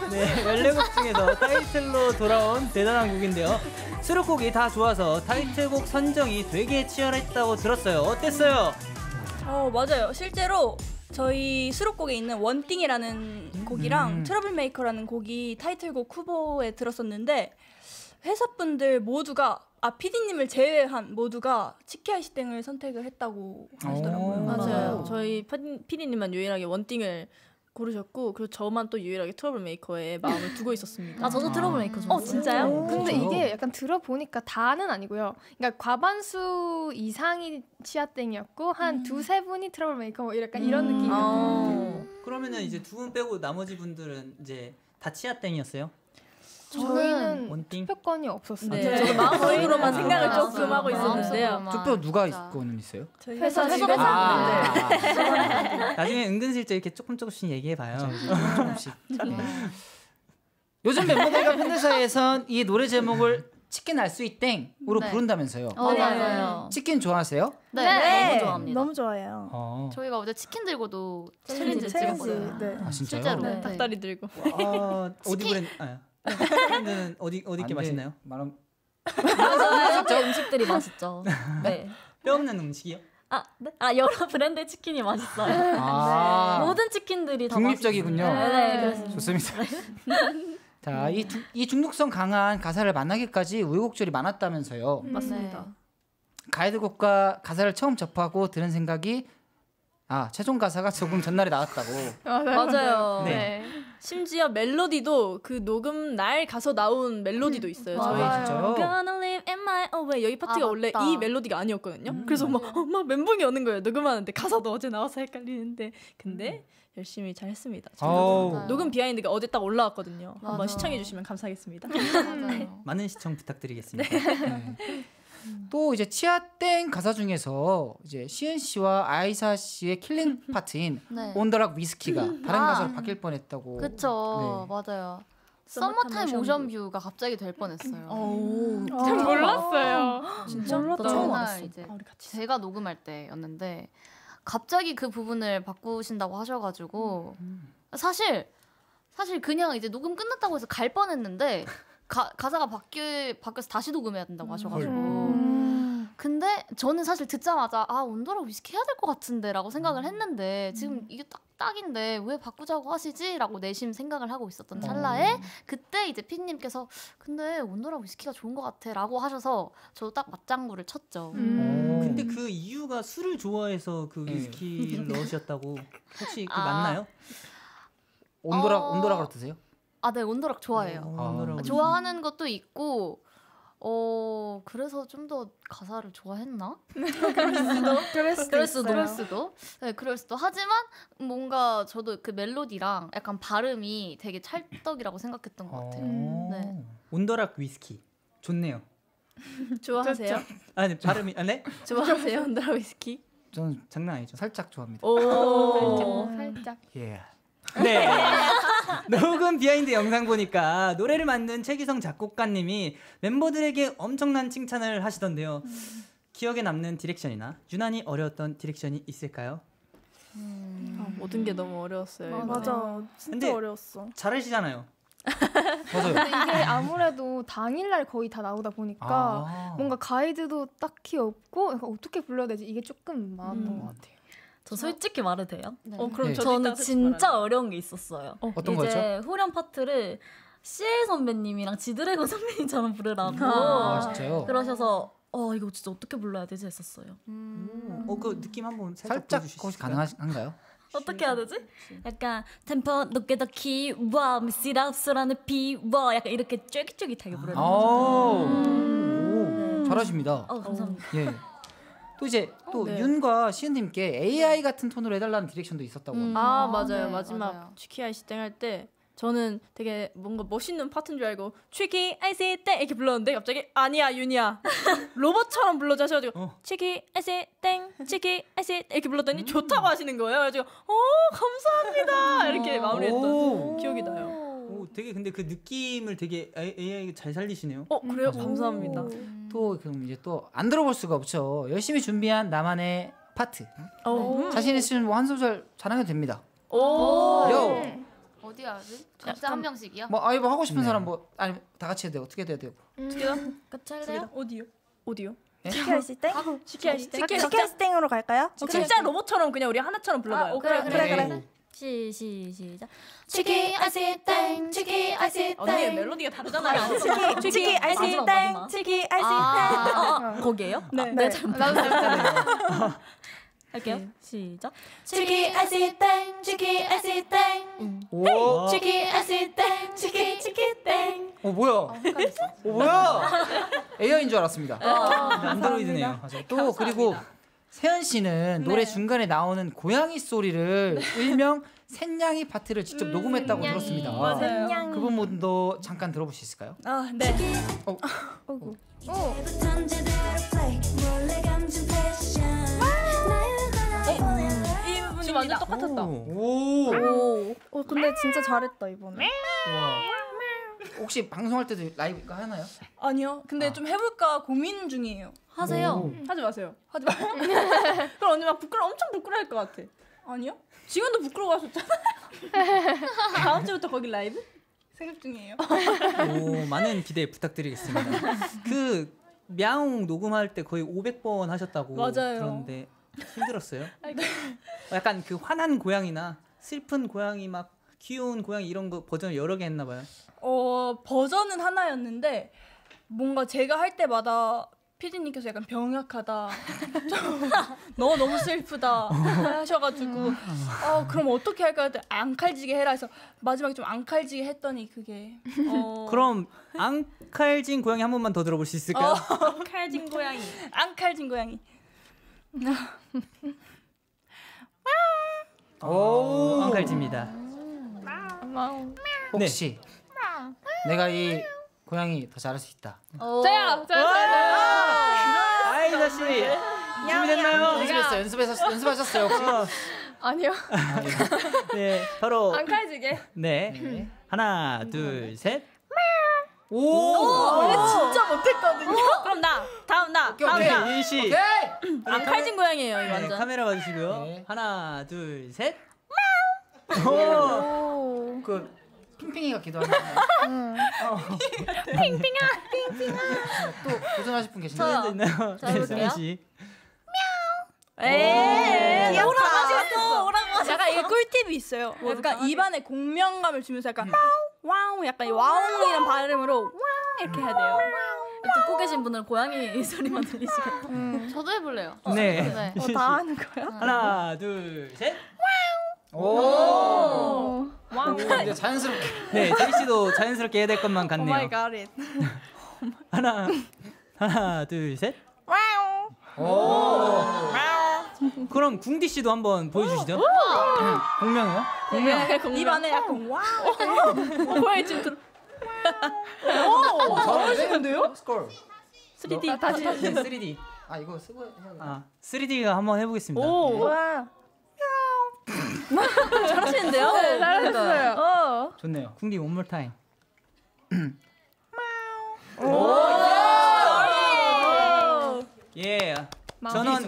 네, 14곡 중에서 타이틀로 돌아온 대단한 곡인데요. 수록곡이 다 좋아서 타이틀곡 선정이 되게 치열했다고 들었어요. 어땠어요? 어 맞아요. 실제로 저희 수록곡에 있는 One Thing이라는 곡이랑 음. Trouble Maker라는 곡이 타이틀곡 후보에 들었었는데 회사분들 모두가 아 PD님을 제외한 모두가 Cheeky Icy Thang을 선택을 했다고 하시더라고요. 오. 맞아요. 저희 피디님만 유일하게 One Thing을 고르셨고 그리고 저만 또 유일하게 Trouble Maker에 마음을 두고 있었습니다. 아 저도 Trouble Maker 좀. 어 진짜요? 근데. 이게 약간 들어보니까 다는 아니고요. 그러니까 과반수 이상이 치아땡이었고 한 두세 분이 Trouble Maker 뭐 약간 이런 음. 같아요. 어. 그러면은 이제 두 분 빼고 나머지 분들은 이제 다 치아땡이었어요? 저희는 One Thing? 투표권이 없었어요. 네. 저도 마음으로만 생각을 아, 조금 하고. 있었는데요. 투표 누가. 있고는 있어요? 저희 회사 회사 집에서 아, 나중에 은근슬쩍 이렇게 조금 조금씩 얘기해봐요. 조금씩. 네. 요즘 멤버들과 팬들사이에선 이 노래 제목을 치킨 알 수 있땡으로 네. 부른다면서요. 어, 네. 맞아요. 치킨 좋아하세요? 네. 네, 너무 좋아합니다. 너무 좋아해요. 어. 저희가 어제 치킨 들고도 챌린지. 찍었거든요. 네. 아 진짜요? 실제로. 네. 닭다리 들고. 어, 어디 브랜드? 아, 브랜드는 어디 어디 게. 맛있나요? 맞아요. 저 음식들이 맛있죠. 네. 뼈 없는 음식이요? 아, 네? 아 여러 브랜드의 치킨이 맛있어요. 아. 모든 치킨들이 다 중립적이군요. 네, 네, 그렇습니다. 좋습니다. 자, 이, 중- 이 중독성 강한 가사를 만나기까지 우여곡절이 많았다면서요. 맞습니다. 가이드곡과 가사를 처음 접하고 들은 생각이 아 최종 가사가 조금 전날에 나왔다고. 맞아요. 네. 심지어 멜로디도 그 녹음 날 가서 나온 멜로디도 있어요. 저희 아, 진짜요? Gonna live in my own way 여기 파트가 아, 원래. 이 멜로디가 아니었거든요. 그래서 막, 어, 막 멘붕이 오는 거예요. 녹음하는데 가사도 어제 나와서 헷갈리는데 근데 열심히 잘 했습니다. 저희도. 어우. 맞아요. 녹음 비하인드가 어제 딱 올라왔거든요. 한번 맞아. 시청해 주시면 감사하겠습니다. 맞아요. 많은 시청 부탁드리겠습니다. 네. 또 이제 치아땡 가사 중에서 이제 시은 씨와 아이사 씨의 killing part인 네. on the rock 위스키가 다른 아. 가사로 바뀔 뻔했다고. 그쵸 네. 맞아요. summertime summertime ocean ocean view가 갑자기 될 뻔했어요. 오, 잘 몰랐어요. 진짜 몰랐다. 나 처음. 이제 아, 같이. 제가 녹음할 때였는데 갑자기 그 부분을 바꾸신다고 하셔가지고 사실 사실 그냥 이제 녹음 끝났다고 해서 갈 뻔했는데 가, 가사가 바뀌 바뀌어서 다시 녹음해야 된다고 하셔가지고 음. 근데 저는 사실 듣자마자 아 온도랑 위스키 해야 될 것 같은데라고 생각을 했는데 지금 이게 딱 딱인데 왜 바꾸자고 하시지라고 내심 생각을 하고 있었던 찰나에 그때 이제 피디님께서 근데 온도랑 위스키가 좋은 것 같아라고 하셔서 저도 딱 맞장구를 쳤죠. 음. 오. 근데 그 이유가 술을 좋아해서 그 네. 위스키를 넣으셨다고 혹시 그 아. 맞나요? On the rock 어. On the rock으로 드세요? 아, 네, on the rock 좋아해요. 어, 아. 좋아하는 것도 있고, 어, 그래서 좀 더 가사를 좋아했나? 그럴 수도 그럴 수도, 있어요. 그럴 수도. 네, 그럴 수도. 하지만 뭔가 저도 그 멜로디랑 약간 발음이 되게 찰떡이라고 생각했던 것 같아요. 어. 네. on the rock 위스키 좋네요. 좋아하세요? 아, 네, 발음이 아, 네? 좋아하세요? On the rock 위스키? 저는 장난 아니죠. 살짝 좋아합니다. 오. 살짝. 예. 네. 녹음 behind 영상 보니까 노래를 만든 최규성 작곡가님이 멤버들에게 엄청난 칭찬을 하시던데요. 기억에 남는 direction이나 유난히 어려웠던 direction이 있을까요? 아, 모든 게 너무 어려웠어요. 이번에. 맞아. 진짜 근데- 어려웠어. 잘하시잖아요. 맞아요. 이게 아무래도 당일날 거의 다 나오다 보니까 아. 뭔가 가이드도 딱히 없고 약간 어떻게 불러야 되지 이게 조금 많았던 음. 것 같아요. 저 솔직히 말해도 돼요? 네. 어, 그럼 네. 저는 진짜. 어려운 게 있었어요. 어떤 이제 거였죠? 후렴 파트를 CL 선배님이랑 지드래곤 선배님처럼 부르라고 아, 진짜요? 그러셔서 어 이거 진짜 어떻게 불러야 되지 했었어요. 어, 그 느낌 한번 살짝, 혹시? 가능한가요? 어떻게 해야 되지? 약간 템포 높게 더 키워 미시라 소라는 비워 약간 이렇게 쫄깃쫄깃하게 부르는 아. 거죠. 오, 잘하십니다. 어 감사합니다. 예. 또 이제 또 네. 윤과 시은님께 AI 같은 톤으로 해달라는 direction도 있었다고. 음. 아, 아, 맞아요. 네, 마지막 맞아요. Cheeky Icy Thang 할 때 저는 되게 뭔가 멋있는 파트인 줄 알고 Cheeky Icy Thang 이렇게 불렀는데 갑자기 아니야 윤이야 로봇처럼 불러자 하셔가지고 어. Cheeky Icy Thang Cheeky Icy Thang 이렇게 불렀더니 좋다고 하시는 거예요. 그래가지고 어 감사합니다 이렇게 마무리했던 오. 기억이 나요. 오, 되게 근데 그 느낌을 되게 AI 잘 살리시네요. 어 그래요? 맞아요. 감사합니다. 또 그럼 이제 또 안 들어볼 수가 없죠. 열심히 준비한 나만의 파트. 오. 자신 있으면 뭐한 소절 자랑해도 됩니다. 오. 요. 어디 하지? 각자 한 명씩이요? 뭐 아이 뭐 하고 싶은 네. 사람 뭐 아니 다 같이 해도 돼요. 어떻게 해야 돼요? 끝할래요? 어디요? 어디요? Cheeky Icy Thang? Cheeky Icy Thang. Cheeky Icy Thang으로 갈까요? 진짜 로봇처럼 그냥 우리 하나처럼 불러봐요. 아, 그래, 그래, 그래. 네. 시, 시, 시작. Cheeky Icy Thang Cheeky Icy 언니 Thang 멜로디가 다르잖아요. Cheeky Cheeky Icy 마지막, Thang 마지막. Cheeky Icy 아, 어, 거기에요? 네. 아, 네, 잘못 나도 잘못했네. 할게요. 시작. Cheeky Icy Thang Cheeky Icy Thang 오. Cheeky Icy Thang Cheeky Cheeky Thang 어 뭐야? 어 뭐야? AI인 줄 알았습니다. 근데 안드로이드네요. 또 그리고 세은 씨는 노래 중간에 나오는 고양이 소리를 일명 샌냥이 파트를 직접 녹음했다고 샌냥이. 들었습니다. 맞아요. 그 부분도 잠깐 들어볼 수 있을까요? 아 네. 어구. 이 완전 똑같았다. 오. 오. 어 근데 진짜 잘했다 이번에. 와. 혹시 방송할 때도 라이브 이거 하나요? 아니요. 근데 아. 좀 해볼까 고민 중이에요. 하세요. 오. 하지 마세요. 하지 마. 그럼 언니 막 부끄러 엄청 부끄러워할 것 같아. 아니요? 지금도 부끄러워하셨잖아. 다음 주부터 거기 라이브? 생각 중이에요. 오, 많은 기대 부탁드리겠습니다. 그 мя옹 녹음할 때 거의 500번 하셨다고 맞아요. 들었는데 힘들었어요? 약간 그 화난 고양이나 슬픈 고양이 막 귀여운 고양이 이런 거 버전 여러 개 했나 봐요. 어 버전은 하나였는데 뭔가 제가 할 때마다 피디님께서 약간 병약하다, 좀, 너 너무 슬프다 하셔가지고 어. 그럼 어떻게 할까 했더니 앙칼지게 해라 해서 마지막에 좀 앙칼지게 했더니 그게. 어, 그럼 앙칼진 고양이 한 번만 더 들어볼 수 있을까요? 앙칼진 고양이. 앙칼진 고양이 오, 앙칼집니다. 혹시 내가 이 고양이 더 잘할 수 있다. 저요. 저요. 아이다 씨 준비됐나요? 연습했어요. 연습해서 연습하셨어요 혹시? 아니요. 네, 바로 안 칼지게. 네 하나 둘 셋. 오 원래 진짜 못했거든요. 그럼 나 다음 나 다음 나 네, 씨. 앙칼진 고양이에요 이거 네, 완전. 카메라 봐주시고요. 네. 하나, 둘, 셋. 그 핑핑이 같기도 하네. 핑핑아, 핑핑아. 또 도전하실 분 계신가요? 저요. 또 있나요? 자, 네, 해볼게요. 승희 씨. 에이 귀엽다. 오라고 오라고 하셨어. 약간 이게 꿀팁이 있어요. 약간 입안에 공명감을 주면서 약간 와우 약간 이 와웅이란 발음으로 와우 이렇게 해야 돼요. 듣고 계신 분은 고양이 소리만 들리시겠다. 저도 해볼래요. 네. 네. 씨. 다 하는 거야? 하나, 둘, 셋. 오. 오, 이제 자연스럽게. 네, 제리 씨도 자연스럽게 해야 될 것만 Oh 같네요. my god it. 하나, 하나, 둘, 셋. 오. 그럼 궁디 씨도 한번 보여주시죠. 음, 공명이요? 공명. 입안에 약간 와우. 고양이 좀 들어. 오 잘하시는데요? 스콜. 3D 다시. 네, 3D. 아 이거 쓰고 해야겠다. 아, 3D가 한번 해보겠습니다. 오. 와. 잘하시는데요? 네, 잘하셨어요. 어. 좋네요. 궁디 one more time. 예. 전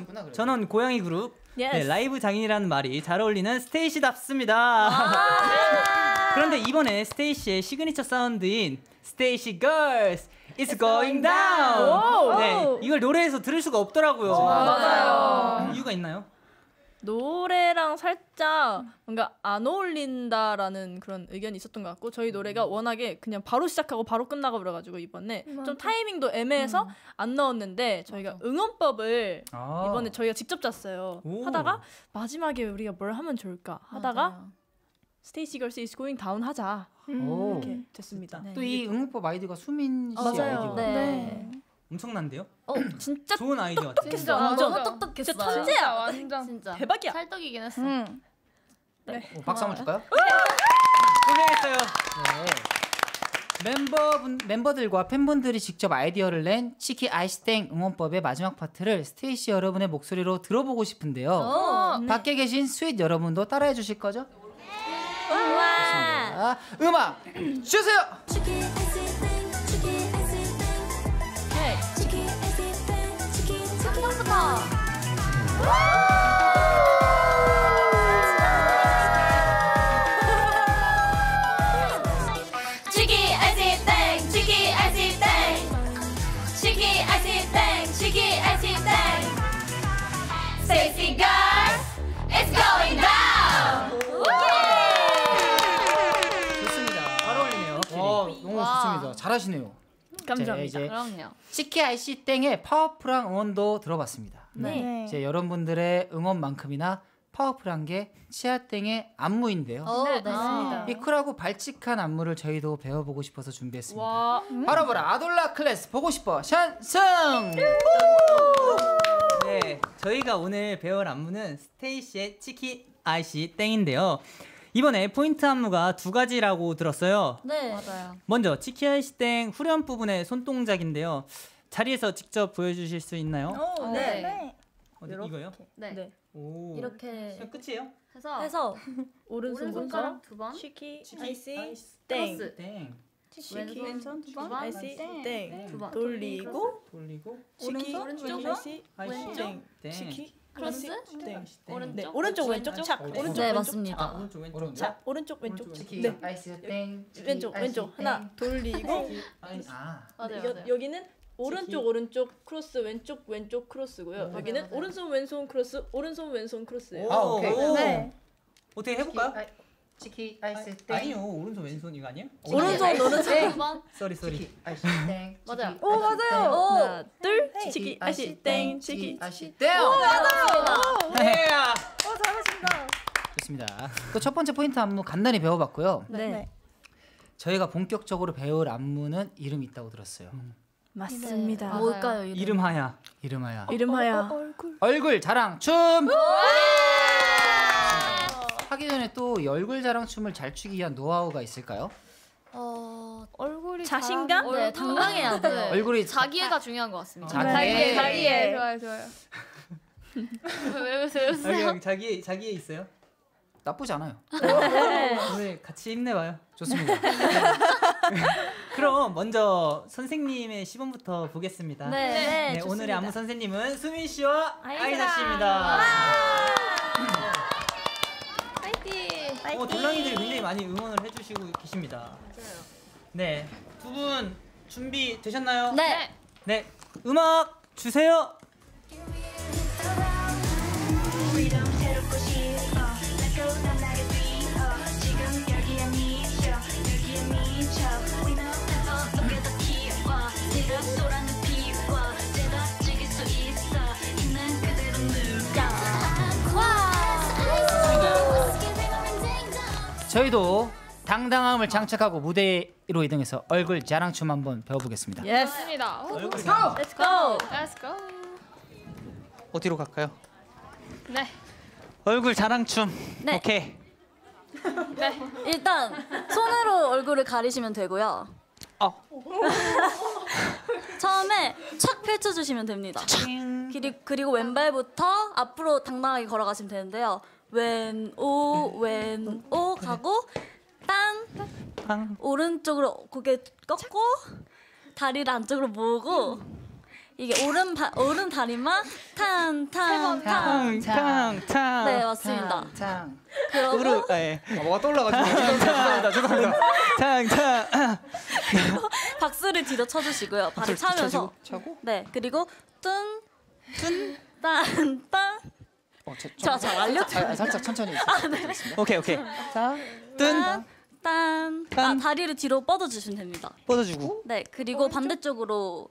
그래도. 전원 고양이 그룹 Yes. 네, 라이브 장인이라는 말이 잘 어울리는 STAYC답습니다. 그런데 이번에 STAYC의 시그니처 사운드인 STAYC girls It's going down. 네, 이걸 노래에서 들을 수가 없더라고요. 맞아요. 이유가 있나요? 노래랑 살짝 뭔가 안 어울린다라는 그런 의견이 있었던 것 같고 저희 노래가 워낙에 그냥 바로 시작하고 바로 끝나고 그래가지고 이번에 좀 타이밍도 애매해서 안 넣었는데 저희가 응원법을 아. 이번에 저희가 직접 짰어요. 오. 하다가 마지막에 우리가 뭘 하면 좋을까 하다가 STAYC girls it's going down 하자 오. 이렇게 됐습니다. 또 이 응원법 아이디가 수민 씨 맞아요. 아이디가. 네. 엄청난데요? 어, 진짜 좋은 아이디어 너무 완전 똑똑했어요. 진짜 천재야. 완전. 진짜. 대박이야. 찰떡이긴 했어. 음. 오, 박수 한번 줄까요? 고생했어요. 네. 멤버분 멤버들과 팬분들이 직접 아이디어를 낸 Cheeky Icy Thang 응원법의 마지막 파트를 스테이시 여러분의 목소리로 들어보고 싶은데요. 어, 밖에 계신 SWITH 여러분도 따라해 주실 거죠? 와. 자, 음악 주세요. 잘. 어, 너무 와. 좋습니다. 잘하시네요. 감사합니다. 자, 이제 그럼요. Cheeky Icy Thang의 파워풀한 응원도 들어봤습니다. 네. 이제 여러분들의 응원만큼이나 파워풀한 게 치아땡의 안무인데요. 어, 네. 맞습니다. 이 쿨하고 발칙한 안무를 저희도 배워보고 싶어서 준비했습니다. 와 바로 바로 아돌라 클래스 보고 싶어 샨승. 네, 저희가 오늘 배울 안무는 STAYC의 Cheeky Icy Thang인데요. 이번에 포인트 안무가 두 가지라고 들었어요. 네. 맞아요. 먼저 Cheeky Icy Thang 후렴 부분의 손동작인데요. 자리에서 직접 보여주실 수 있나요? 오, 네. 네. 어디, 이거요? 네. 네. 오. 이렇게 그냥 끝이에요? 해서 해서 오른손 손가락 두 번, Cheeky Icy Thang. 크로스 Thang. Cheeky 왼손 두 번, 번, Icy Thang. Thang. 두 번. 돌리고 돌리고 Cheeky 오른쪽 Icy Thang. Thang. Cheeky 크로스? Thang. 오른쪽? 네, 오른쪽 왼쪽 착. 오른쪽 네 왼쪽. 맞습니다. 오른쪽 왼쪽. 오른쪽. 자, 오른쪽 왼쪽. 오른쪽 네. 네. Icy Thang. 왼쪽 왼쪽 하나 돌리고 아. 맞아요, 여, 맞아요. 여기는 오른쪽 오른쪽 크로스 왼쪽 왼쪽 크로스고요. 맞아요, 여기는 맞아요. 오른손 왼손 크로스 오른손 왼손 크로스예요. 오, 아, 오케이. 오. 네. 어떻게 해 볼까요? Cheeky Icy Thang. 아니요 오른손 왼손 이거 아니에요? 오른손 아이스 오른손. 번. sorry sorry. Cheeky Icy Thang. 맞아요. Cheeky 오, Icy 맞아요. Thang. 오. 하나 둘 Cheeky Icy Thang Cheeky Icy Thang. 네. 어 잘하신다. 좋습니다. 또첫 번째 포인트 안무 간단히 배워봤고요. 네. 저희가 본격적으로 배울 안무는 이름이 있다고 들었어요. 맞습니다. 맞아요. 뭘까요? 이름? 이름 하야. 이름하여 이름하여 얼굴. 얼굴 자랑 춤. 하기 전에 또이 얼굴 자랑 춤을 잘 추기 위한 노하우가 있을까요? 어, 얼굴이 자신감? 잘하는 네, 거. 당당해야 돼요. 얼굴이 자기애가 중요한 것 같습니다. 자기애. 자기애 자기애. 자기애 좋아요 좋아요. 왜, 왜, 왜, 아, 왜, 그냥 자기 자기애 있어요? 나쁘지 않아요. 오늘 같이 힘내봐요. 좋습니다. 그럼 먼저 선생님의 시범부터 보겠습니다. 네, 네, 네, 오늘의. 안무 선생님은 수민 씨와 아이사. 아이사 씨입니다. 파이팅. 어, 돌랑이들이 굉장히 많이 응원을 해주시고 계십니다. 네, 두 분 준비 되셨나요? 네. 네, 음악 주세요. 저희도 당당함을 장착하고 무대로 이동해서 얼굴 자랑 춤 한번 배워보겠습니다. Yes. 좋습니다. 오, 얼굴이 Let's go. Let's go. 어디로 갈까요? 네. 얼굴 자랑춤. 네. 오케이. 일단 손으로 얼굴을 가리시면 되고요. 어. 처음에 착 펼쳐주시면 됩니다. 그리, 그리고 왼발부터 앞으로 당당하게 걸어가시면 되는데요. 왼오 왼오 가고 땅 팡. 오른쪽으로 고개 꺾고 다리를 안쪽으로 모으고 이게 오른 바, 오른 다리만 탕탕탕 탕탕탕. 네 맞습니다. 탕. 그러고 으르. 예. 아, 뭐가 떠올라가지고. 죄송합니다. 죄송합니다. 탕탕. 박수를 뒤로 쳐주시고요. 발을 차면서 차고. 네 그리고 뚠뚠 딴딴 어, 저, 제가 잘 알려드려요. 아, 살짝 천천히. 오케이 오케이. 자, 뜬. 딴. 아 딴. 다리를 뒤로 뻗어주시면 됩니다. 뻗어주고. 네 그리고 반대쪽으로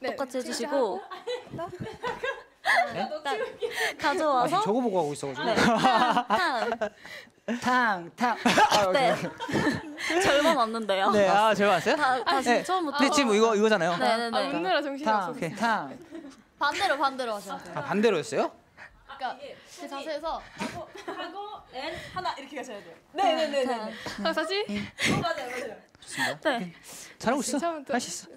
네. 똑같이 해주시고 네? 딱 가져와서 저거 보고 하고 있어가지고. 네. 탕. 탕, 탕. 네. 절반 왔는데요. 네. 아 제가 왔어요? 다, 다시 네. 처음부터. 네 지금 이거 이거잖아요. 아, 네네네. 웃느라 정신이 없어. 탕, 탕. 반대로 반대로 하셔야 돼요. 아, 반대로였어요? 그러니까 그 자세에서 하고 and 하나 이렇게 가셔야 돼요. 네네네네. 탕. 아, 다시 맞아요 맞아요. 네. 잘하고 있어. 할 수 있어.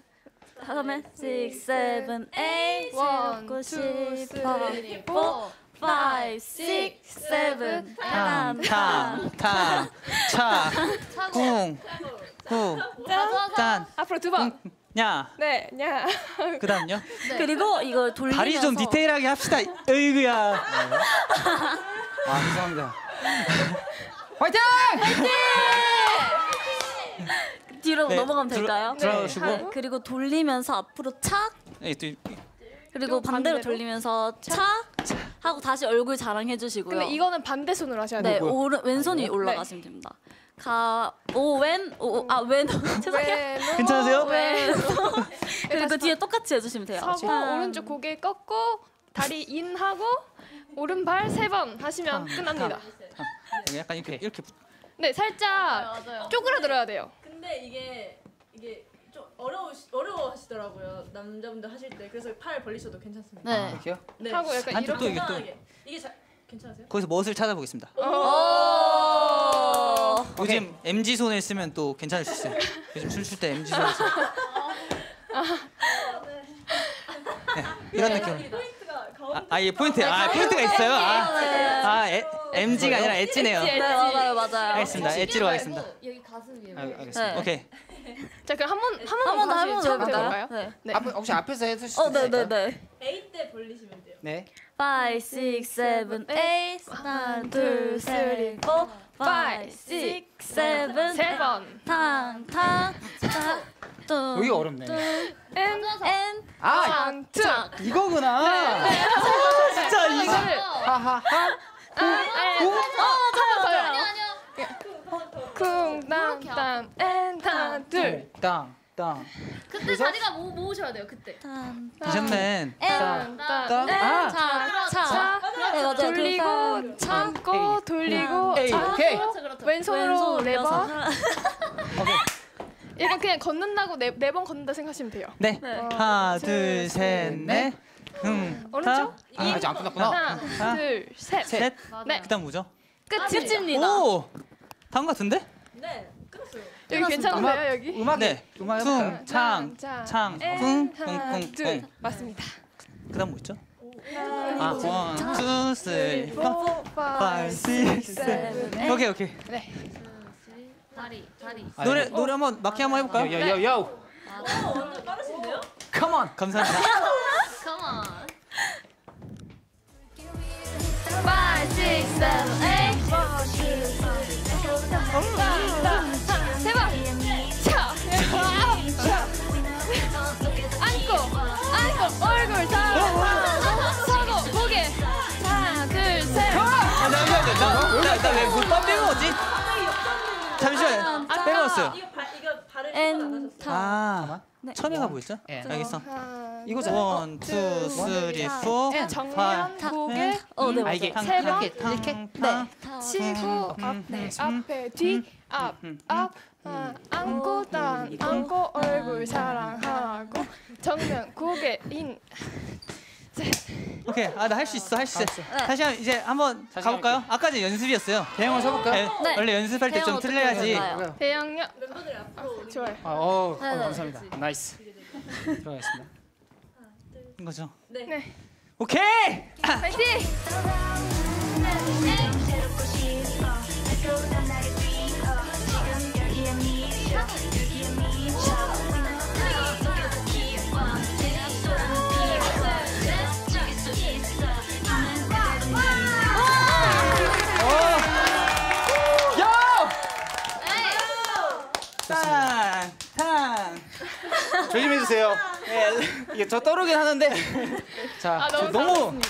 다음에 6, 7, 8 One, 새롭고 two, 싶어 three, 4, 5, 6, 7 탕, 탕, 탕, 차, 쿵, 쿵, 딴, 앞으로 두 번. 냐. 네, 냐. 그다음요. 그리고 이걸 돌리면서 다리 좀 디테일하게 합시다. 으이구야. 아, 죄송합니다. 화이팅! 뒤로 네, 넘어가면 될까요? 들어가시고. 네. 그리고 돌리면서 앞으로 착 네, 또 그리고 또 반대로 반대로? 돌리면서 착 하고 다시 얼굴 자랑해 주시고요. 근데 이거는 반대 손으로 하셔야 네, 돼요. 오른 왼손이 올라가시면 됩니다. 가, 오, 왼, 오, 아, 왼, 죄송해요. 왼, 괜찮으세요? 왼. 그리고 뒤에 똑같이 해주시면 돼요. 서고 탕. 오른쪽 고개 꺾고 다리 인 하고 오른발 세 번 하시면 끝납니다. 약간 이렇게 이렇게 네, 살짝 쪼그라들어야 돼요. 근데 이게 이게 좀 어려우 어려워 하시더라고요 남자분들 하실 때 그래서 팔 벌리셔도 괜찮습니다. 네. 이렇게요? 네. 하고 약간 한쪽 또 이렇게 이게 또 편하게. 이게 잘 괜찮으세요? 거기서 멋을 찾아보겠습니다. 오. 요즘 엄지 손을 쓰면 또 괜찮을 수 있어요. 요즘 춤출 때 엄지 손을 써. 네, 이런 느낌. 포인트가 가운데 아, 아, 이게 포인트. 아, 포인트가 있어요. 아, 네. 아 에, 엄지가 아니라 edge네요. 네, 맞아요, 맞아요. 알겠습니다. 엣지로 가겠습니다. 여기 가슴 위에. 아, 알겠습니다. 네. 오케이. 자, 그럼 한번 한한번더 다시 해보면 처음부터 될까요? 해볼까요? 네. 네. 앞에 혹시 앞에서 해주실 수 어, 있을까요? 네, 네, 네. A 때 벌리시면 돼요. 네. 5, 6, 7, 8 하나 둘 셋, 넷, 5, 6, 7, 세 번. 탕탕 여기 어렵네. N N 아 장투. 이거구나. 진짜 이거를 하하하. 쿵땅땅 N 하나 둘. 땅 땅. 그때 그래서? 자리가 모, 모으셔야 돼요. 그때. 비전맨. 땅, 땅. 땅, 아. 차, 차 차. 네, 맞아요. 돌리고 참고 돌리고 에이, 참고 오케이. 그렇죠, 그렇죠. 왼손으로 네 번. 이건 그냥 걷는다고 네네번 걷는다 생각하시면 돼요. 네. 어, 하나, 둘, 셋, 넷. 음. 오른쪽. 아, 아직 안 끝났구나. 하나, 둘, 셋. 셋. 네. 그다음 뭐죠? 끝입니다. 오. 다음 같은데? 여기 괜찮은데요, 여기? 음악 네. 음악? 퉁, 창, 자, 창, 쿵, 하나, 쿵, 쿵, 둘. 쿵. 맞습니다. 그다음 뭐 있죠? 하나, 아, one, two, three, four, five, six, seven. 오케이, 오케이. 다리, 다리. 아, 노래 네. 노래 한번 마키 한번 해볼까요? 요요요. Come on. 감사합니다. Come on. 5, 6, 7, 8. 세 번. 차. 차. 안고, 안고, 얼굴 다. 서고, 고개. 하나, 둘, 셋. 아, 나나나나왜못 빼먹었지? 잠시만 빼먹었어요. N 아 처음에가 뭐였죠? 예. 알겠어. 이거잖아. 원, 투, 쓰리, 포, 네, 정면, 고개, 어, 네, 아, 맞아요. 이게 세 번. 이렇게 이렇게. 네. 치고 앞에 앞에 뒤 앞 앞 안고 땅 안고 얼굴 사랑하고 정면 고개 인 오케이. 아 나 할 수 있어, 할 수 있어. 다시 한 이제 한번 다시 가볼까요? 할게요. 아까 전 연습이었어요. 대형을 서볼까요? 네. 네. 원래 연습할 때 좀 틀려야지. 해볼까요? 대형력 아, 좋아요 아, 어, 네, 어, 네. 감사합니다. 나이스. 들어가겠습니다. 거죠. 네 오케이. 파이팅 탕, 탕. 조심해 주세요. 이게 저 떠오르긴 하는데. 자, 아 너무 너무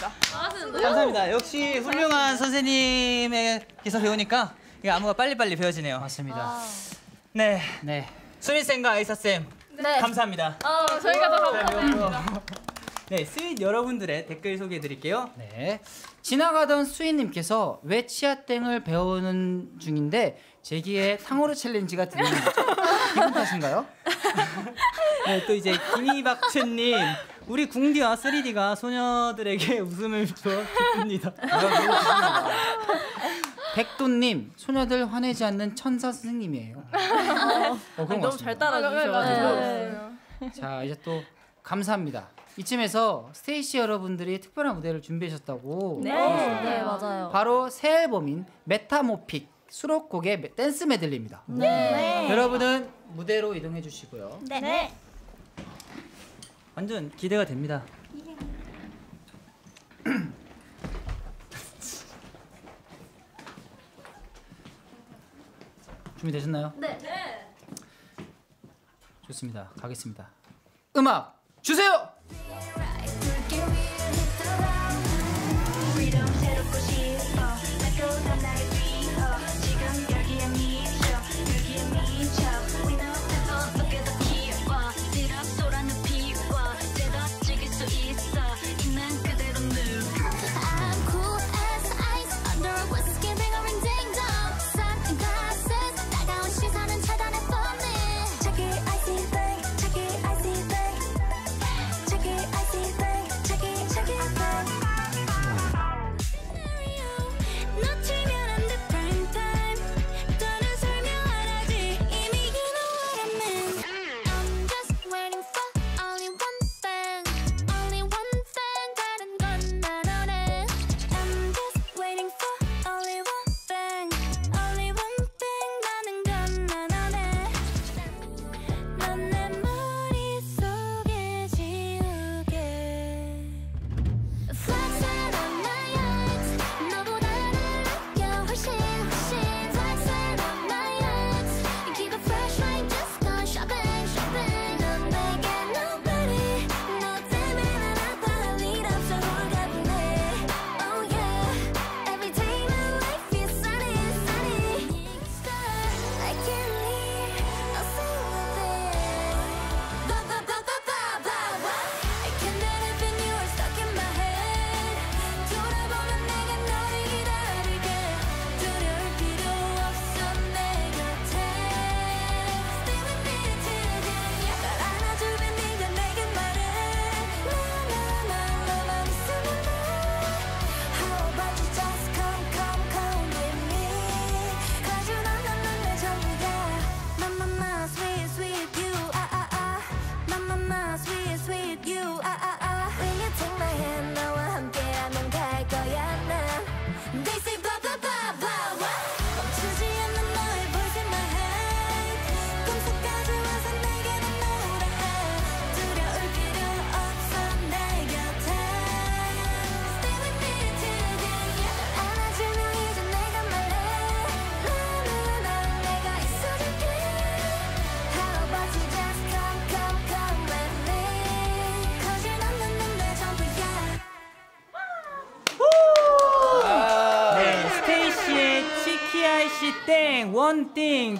감사합니다. 역시 훌륭한 선생님에게서 배우니까 이게 안무가 빨리빨리 배워지네요. 맞습니다. 네. 네. 수민 쌤과 아이사 쌤 네. 감사합니다. 어, 저희가 더 감사드립니다 네, 스윗 여러분들의 댓글 소개해 드릴게요. 네. 지나가던 스윗님께서 왜 치아땡을 배우는 중인데 제 귀에 탕후루 챌린지가 들리는? 기분 탓인가요? 네, 또 이제 김희박춘님 우리 궁디와 3D가 소녀들에게 웃음을 줘 기쁩니다. 백도님 소녀들 화내지 않는 천사 선생님이에요. 어, 그런 것 너무 잘 같습니다. 따라주셔가지고 네. 자 이제 또 감사합니다. 이쯤에서 스테이씨 여러분들이 특별한 무대를 준비하셨다고 네. 네, 맞아요. 바로 새 앨범인 Metamorphic 수록곡의 메- 댄스 메들리입니다. 네. 여러분은 무대로 이동해 주시고요. 네. 완전 기대가 됩니다. 준비되셨나요? 네. 좋습니다. 가겠습니다. 음악 주세요.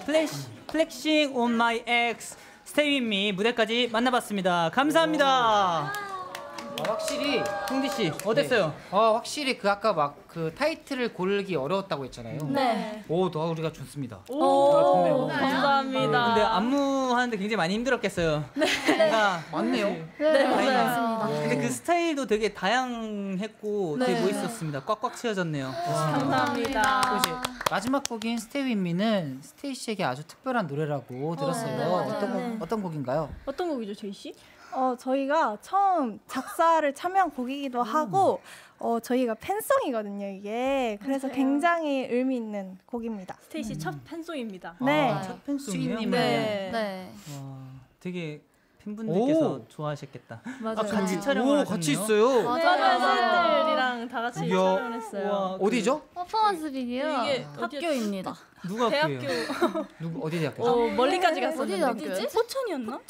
Flash Flexing On My Ex Stay With Me 무대까지 만나봤습니다. 감사합니다. 아, 확실히 홍디 씨 어땠어요? 네. 어 확실히 그 아까 막 그 타이틀을 고르기 어려웠다고 했잖아요. 네. 오, 노하우리가 좋습니다. 오, 감사합니다. 근데 안무 하는데 굉장히 많이 힘들었겠어요. 네. 뭔가 맞네요. 네, 맞습니다. 근데 그 스타일도 되게 다양했고 되게 네. 멋있었습니다. 꽉꽉 채워졌네요. 감사합니다. 또 이제 마지막 곡인 Stay With Me는 스테이씨에게 아주 특별한 노래라고 들었어요. 네, 맞아요. 어떤 곡, 네. 어떤 곡인가요? 어떤 곡이죠, 제이 씨? 어, 저희가 처음 작사를 참여한 곡이기도 하고 어, 저희가 팬송이거든요, 이게. 그래서 맞아요. 굉장히 의미 있는 곡입니다. 스테이씨 첫 팬송입니다. 네. 아, 첫 팬송이요? 수인님은 네. 네. 와, 되게 팬분들께서 오. 좋아하셨겠다. 맞아요. 아, 같이 촬영을 오? 같이 있어요. 맞아요. 스태프들이랑 다 같이 이야. 촬영을 했어요. 우와, 그 어디죠? 퍼포먼스 비디오. 이게 학교입니다. 누가 대학교? 누구 어디 대학교? 어, 멀리까지 어디 갔었는데 학교지? 포천이었나?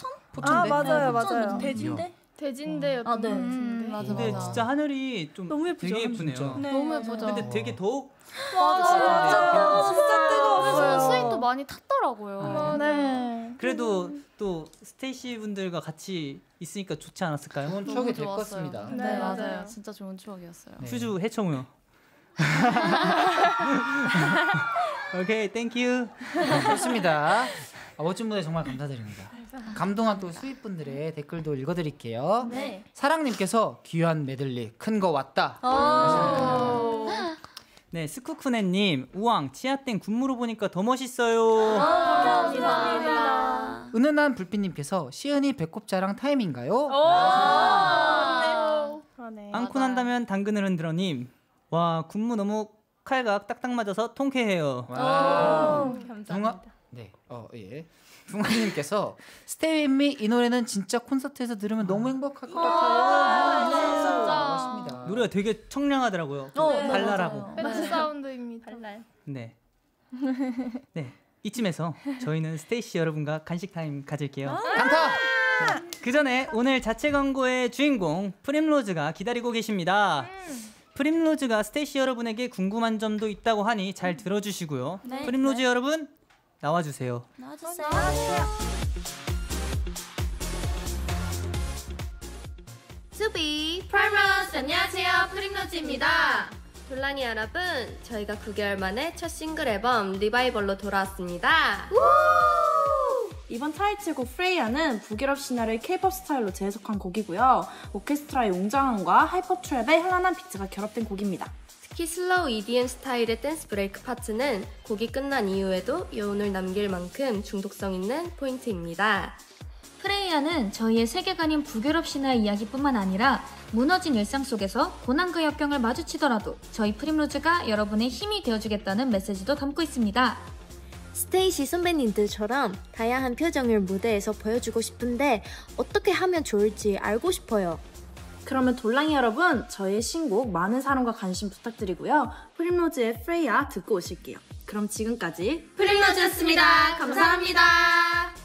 아, 맞아요, 네, 맞아요. 대진대? 대진대였던 아, 네. 것 음, 같은데. 맞아, 근데 맞아. 진짜 하늘이 좀 너무 예쁘죠? 되게 예쁘네요. 네, 너무. 예쁘죠. 근데 되게 더욱 맞아, 진짜, 진짜 뜨거웠어요. 그래서 스윗도 많이 탔더라고요. 네. 그래도 또 스테이씨 분들과 같이 있으니까 좋지 않았을까요? 좋은 추억이 될 좋았어요. 것같습니다 네, 네, 맞아요. 맞아요. 진짜 좋은 추억이었어요. 네. 퓨즈 해청우요. 오케이, thank you. 좋습니다. 아, 멋진 무대 정말 감사드립니다. 감동한 또 스윗분들의 댓글도 읽어드릴게요. 네. 사랑님께서 귀한 메들리 큰 거 왔다. 네, 스쿠쿠네님, 우왕, 치아땡 군무로 보니까 더 멋있어요. 감사합니다. 은은한 불빛님께서 시은이 배꼽 자랑 타임인가요? 그러네. 안고 난다면 당근을 흔들어님, 와, 군무 너무 칼각 딱딱 맞아서 통쾌해요. 와. 감사합니다. 네, 어 예. 중아님께서 Stay With Me 이 노래는 진짜 콘서트에서 들으면 너무 행복할 것 같아요. 네, 진짜. 맞습니다. 노래가 되게 청량하더라고요. 어, 네, 발랄하고. 맞아요. 배트 사운드입니다. 네. 네. 이쯤에서 저희는 스테이씨 여러분과 간식 타임 가질게요. 강타. 그 전에 오늘 자체 광고의 주인공 프림로즈가 기다리고 계십니다. 프림로즈가 스테이씨 여러분에게 궁금한 점도 있다고 하니 잘 들어주시고요. 네, 프림로즈 여러분 나와주세요. 나와주세요. 수비 프라이머스 안녕하세요 프림로즈입니다 돌랑이 여러분 저희가 9개월 만에 첫 싱글 앨범 리바이벌로 돌아왔습니다 이번 타이틀곡 프레이야는 북유럽 신화를 케이팝 스타일로 재해석한 곡이고요. 오케스트라의 웅장함과 hyper trap의 현란한 비트가 결합된 곡입니다. 특히 slow EDM 스타일의 dance break 파트는 곡이 끝난 이후에도 여운을 남길 만큼 중독성 있는 포인트입니다 프레이야는 저희의 세계관인 북유럽 신화의 이야기뿐만 아니라 무너진 일상 속에서 고난과 역경을 마주치더라도 저희 프림로즈가 여러분의 힘이 되어주겠다는 메시지도 담고 있습니다. 스테이시 선배님들처럼 다양한 표정을 무대에서 보여주고 싶은데 어떻게 하면 좋을지 알고 싶어요 그러면 돌랑이 여러분, 저희의 신곡 많은 사랑과 관심 부탁드리고요. 프림로즈의 프레이야 듣고 오실게요. 그럼 지금까지 프림로즈였습니다 감사합니다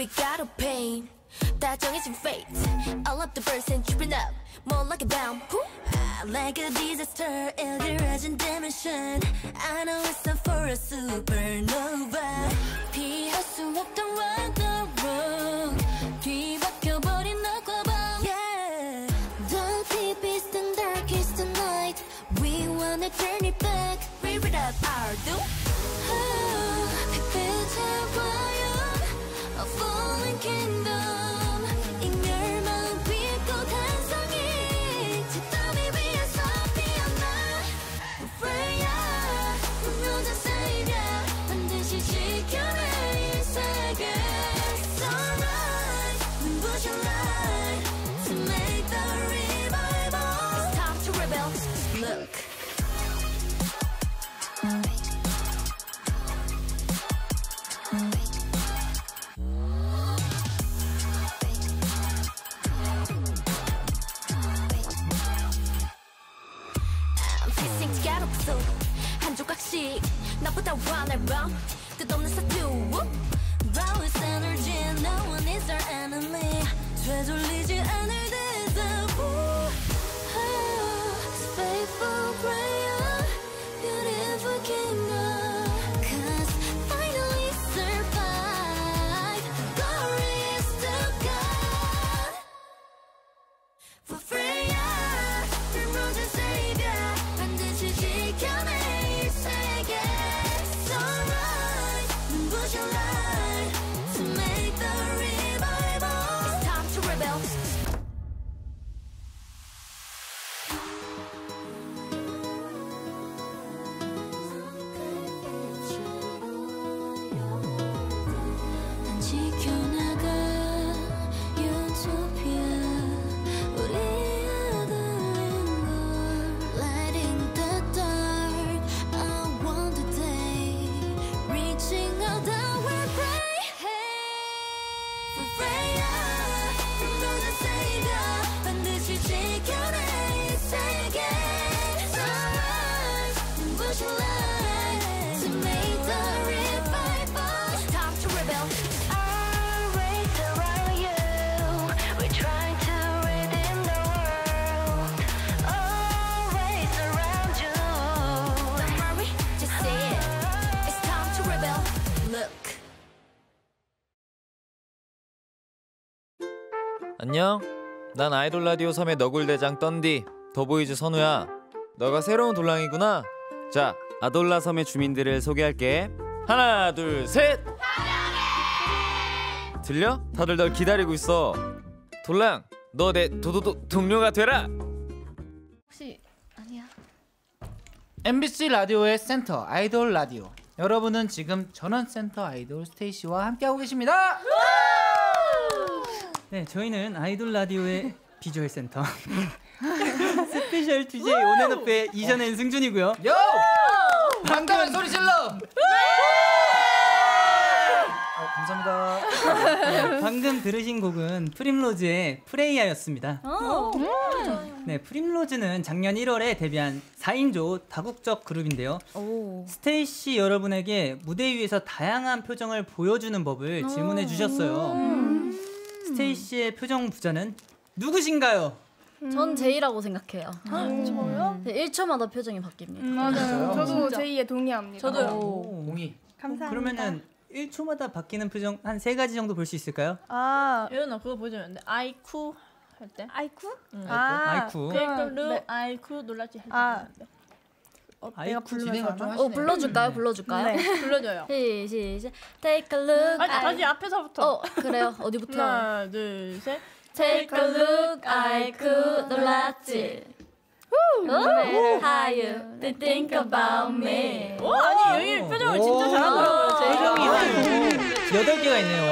We got a pain 다 정해진 fate All of the birds and tripping up More like a bomb Ah, Like a disaster 일그러진 dimension I know it's time for a supernova 피할 수 없던 Ragnarok 뒤 안녕. 난 아이돌 라디오 섬의 너굴 대장 떤디 더보이즈 선우야. 너가 새로운 돌랑이구나. 자, 아돌라 섬의 주민들을 소개할게. 하나, 둘, 셋. 들려? 다들 널 기다리고 있어. 돌랑, 너 내 도도도 동료가 되라. 혹시 아니야. MBC 라디오의 센터 아이돌 라디오. 여러분은 지금 전원 센터 아이돌 스테이씨와 함께하고 계십니다. 네, 저희는 아이돌 라디오의 비주얼 센터 스페셜 DJ 온앤오프의 이션 and 승준이고요. 요! 반가운 소리 질러! 어, 감사합니다. 네, 방금 들으신 곡은 프림로즈의 프레이야였습니다. 네, 프림로즈는 작년 1월에 데뷔한 4인조 다국적 그룹인데요. 스테이씨 여러분에게 무대 위에서 다양한 표정을 보여주는 법을 질문해 주셨어요. 스테이시의 표정 부자는 누구신가요? 전 제이라고 생각해요. 저요? 네, 1초마다 표정이 바뀝니다. 맞아요. 저도. 제이에 동의합니다. 공이. 감사합니다. 그러면은 1초마다 바뀌는 표정 한 세 가지 정도 볼 수 있을까요? 아, 예은아 그거 보여줬는데 아이쿠 할 때. 아이쿠? 응. 아, 아이쿠. 댓글로 네. 아이쿠 놀라지 할 때. 아, 어, 내가 부르면서 하나? 어 불러줄까요? 불러줄까요? 네. 불러줘요. 시, 시작. Take a look. 아니 I- 다시 앞에서부터. 어 그래요. 어디부터? 하나 둘 셋. Take a look. 아이쿠 놀랐지. No matter how you think about me. 오 아니 여기 표정을 진짜 잘하더라고요. 제이. 표정이 한 여덟 개가 있네요.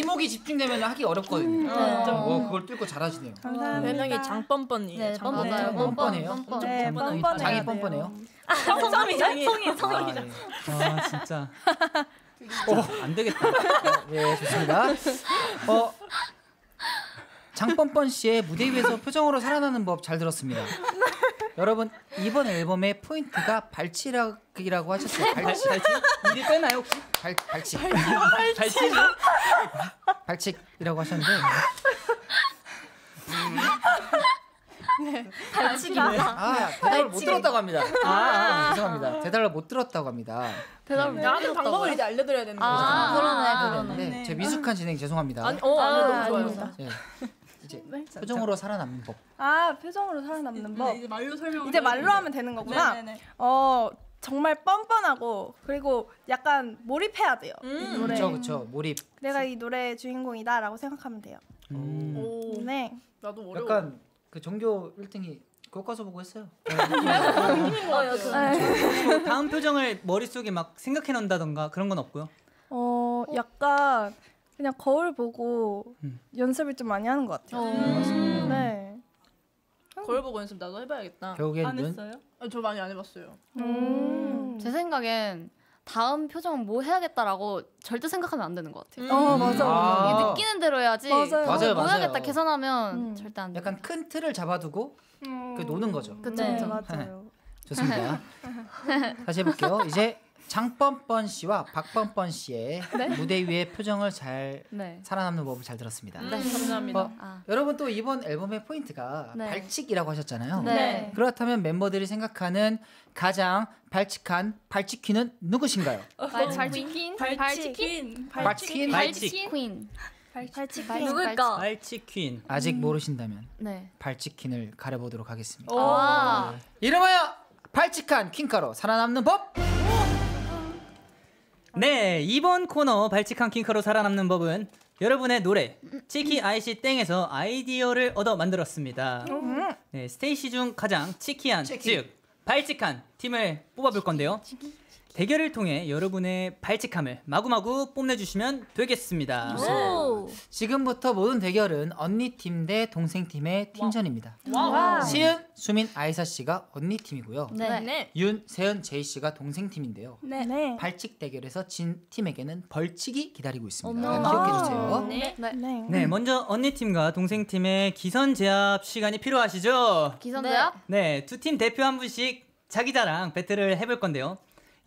이목이 집중되면 하기 어렵거든요. 네. 어, 그걸 뚫고 잘하시네요. 별명이 장뻔뻔이에요. 네, 장뻔 뻔. 뻔뻔해요. 뻔뻔해요? 뻔뻔. 네, 뻔뻔해요. 뻔뻔해야 장이 돼요. 뻔뻔해요. 성이 장이 성이 아, 성이. 예. 아 진짜. 진짜 안 되겠다. 예, 좋습니다. 어, 장뻔뻔 씨의 무대 위에서 표정으로 살아나는 법 잘 들었습니다. 여러분 이번 앨범의 포인트가 발치락이라고 하셨어요. 발치, 발치, 일이 빼나요 혹시? 발, 발치, 발치? 발칙이라고 하셨는데 발치기다. 아 대답을 못 들었다고 합니다. 아, 아. 죄송합니다. 대답을 못 들었다고 합니다. 대답을 네. 나한테 방법을 이제 알려드려야 되는 거죠. 아, 그러네, 그러네. 네, 제 미숙한 진행 죄송합니다. 아니, 어, 아니, 너무 아, 좋아요. 예, 이제 표정으로 살아남는 법. 아, 표정으로 살아남는 법. 이제 말로 설명. 이제 말로 하면 되는 거구나. 네네네. 어, 정말 뻔뻔하고 그리고 약간 몰입해야 돼요. 이 노래. 그렇죠, 그렇죠. 몰입. 내가 이 노래의 주인공이다라고 생각하면 돼요. 음. 오, 네. 나도 어려워. 약간 그 전교 1등이 교과서 보고 했어요. 뭐 다음 표정을 머릿속에 막 생각해 놓는다던가 그런 건 없고요. 어, 약간 그냥 거울 보고 음. 연습을 좀 많이 하는 것 같아요. 음. 네. 거울 보고 연습 나도 해봐야겠다. 결국엔 안 연- 했어요? 아, 저 많이 안 해봤어요. 음. 제 생각엔 다음 표정은 뭐 해야겠다라고 절대 생각하면 안 되는 것 같아요. 어, 맞아. 아. 이게 느끼는 대로 해야지. 맞아요. 맞아요, 뭐 맞아요. 해야겠다 계산하면 음. 절대 안 돼. 약간 큰 틀을 잡아두고 음. 그 노는 거죠. 그쵸, 네. 그쵸. 맞아요. 좋습니다. 다시 해볼게요. 이제 장뻔뻔 씨와 박뻔뻔 씨의 네? 무대 위의 표정을 잘 네. 살아남는 법을 잘 들었습니다. 네, 감사합니다. 어, 아. 여러분 또 이번 앨범의 포인트가 네. 발칙이라고 하셨잖아요. 네. 그렇다면 멤버들이 생각하는 가장 발칙한 발칙퀸은 누구신가요? 발치킨 발치킨 발치킨? 발칙. 퀸. 발칙 퀸 누굴까? 발칙 퀸. 아직 모르신다면 네. 발칙퀸을 가려보도록 하겠습니다. 아. 이름하여 발칙한 퀸카로 살아남는 법. 네, 이번 코너 발칙한 퀸카로 살아남는 법은 여러분의 노래 Cheeky Icy Thang에서 아이디어를 얻어 만들었습니다. 네, 스테이씨 중 가장 cheeky한 즉 발칙한 퀸을 뽑아볼 건데요. 대결을 통해 여러분의 발칙함을 마구마구 뽐내주시면 되겠습니다. 지금부터 모든 대결은 언니 팀 대 동생 팀의 팀전입니다. Wow. 시은, 수민, 아이사 씨가 언니 팀이고요. 네. 네. 윤, 세은, 재이 씨가 동생 팀인데요. 네. 네. 발칙 대결에서 진 팀에게는 벌칙이 기다리고 있습니다. 기억해 주세요. 네. 네. 네, 먼저 언니 팀과 동생 팀의 기선 제압 시간이 필요하시죠? 기선 제압? 네, 두 팀 대표 한 분씩 자기 자랑 battle을 해볼 건데요.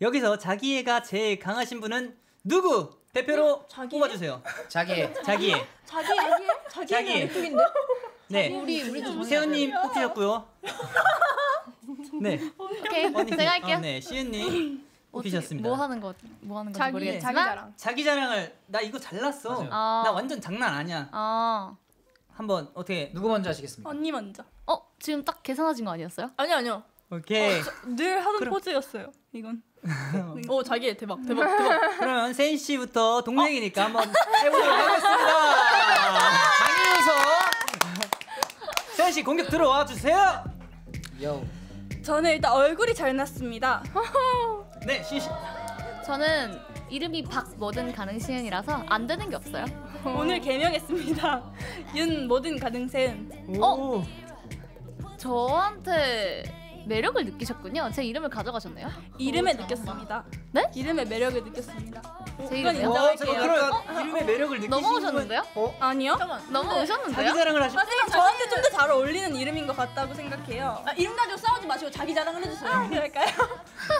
여기서 자기애가 제일 강하신 분은 누구 대표로 뽑아주세요. 자기 자기애. 자기 자기 자기 자기. 멘토인데 네, 우리 우리 세훈님 뽑히셨고요. 네, 오케이. 언니 팀. 제가 할게요. 어, 네, 시은님 뽑히셨습니다. 뭐 하는 거 뭐 하는 자기 모르겠지만 자기 자랑. 자기 자랑을 나 이거 잘났어. 아. 나 완전 장난 아니야. 아. 한번 어떻게 누구 먼저 하시겠습니까? 언니 먼저 어, 지금 딱 계산하신 거 아니었어요? 아니 아니요. 오케이. 늘 하던 포즈였어요 이건 오 자기 대박 대박 대박. 그러면 세인 씨부터 동생이니까 한번 해보도록 하겠습니다. 강희우서 세인 씨 공격 들어와 주세요. 요. 저는 일단 얼굴이 잘 났습니다 네, 시 씨. 저는 이름이 박 뭐든 가능 시은이라서 안 되는 게 없어요. 오늘 개명했습니다 윤 뭐든 가능세은 어? 저한테 매력을 느끼셨군요. 제 이름을 가져가셨네요. 이름에 느꼈습니다 네? 이름의 매력을 느꼈습니다 제 이건 이름이요? 인정할게요 그럼 이름의 매력을 느끼신 넘어오셨는데요? 아니요 넘어오셨는데요? 자기 자랑을 하시. 하지만 저한테 좀 더 잘 어울리는 이름인 것 같다고 생각해요 아, 이름 가지고 싸우지 마시고 자기 자랑을 해주세요. 아, 그럴까요?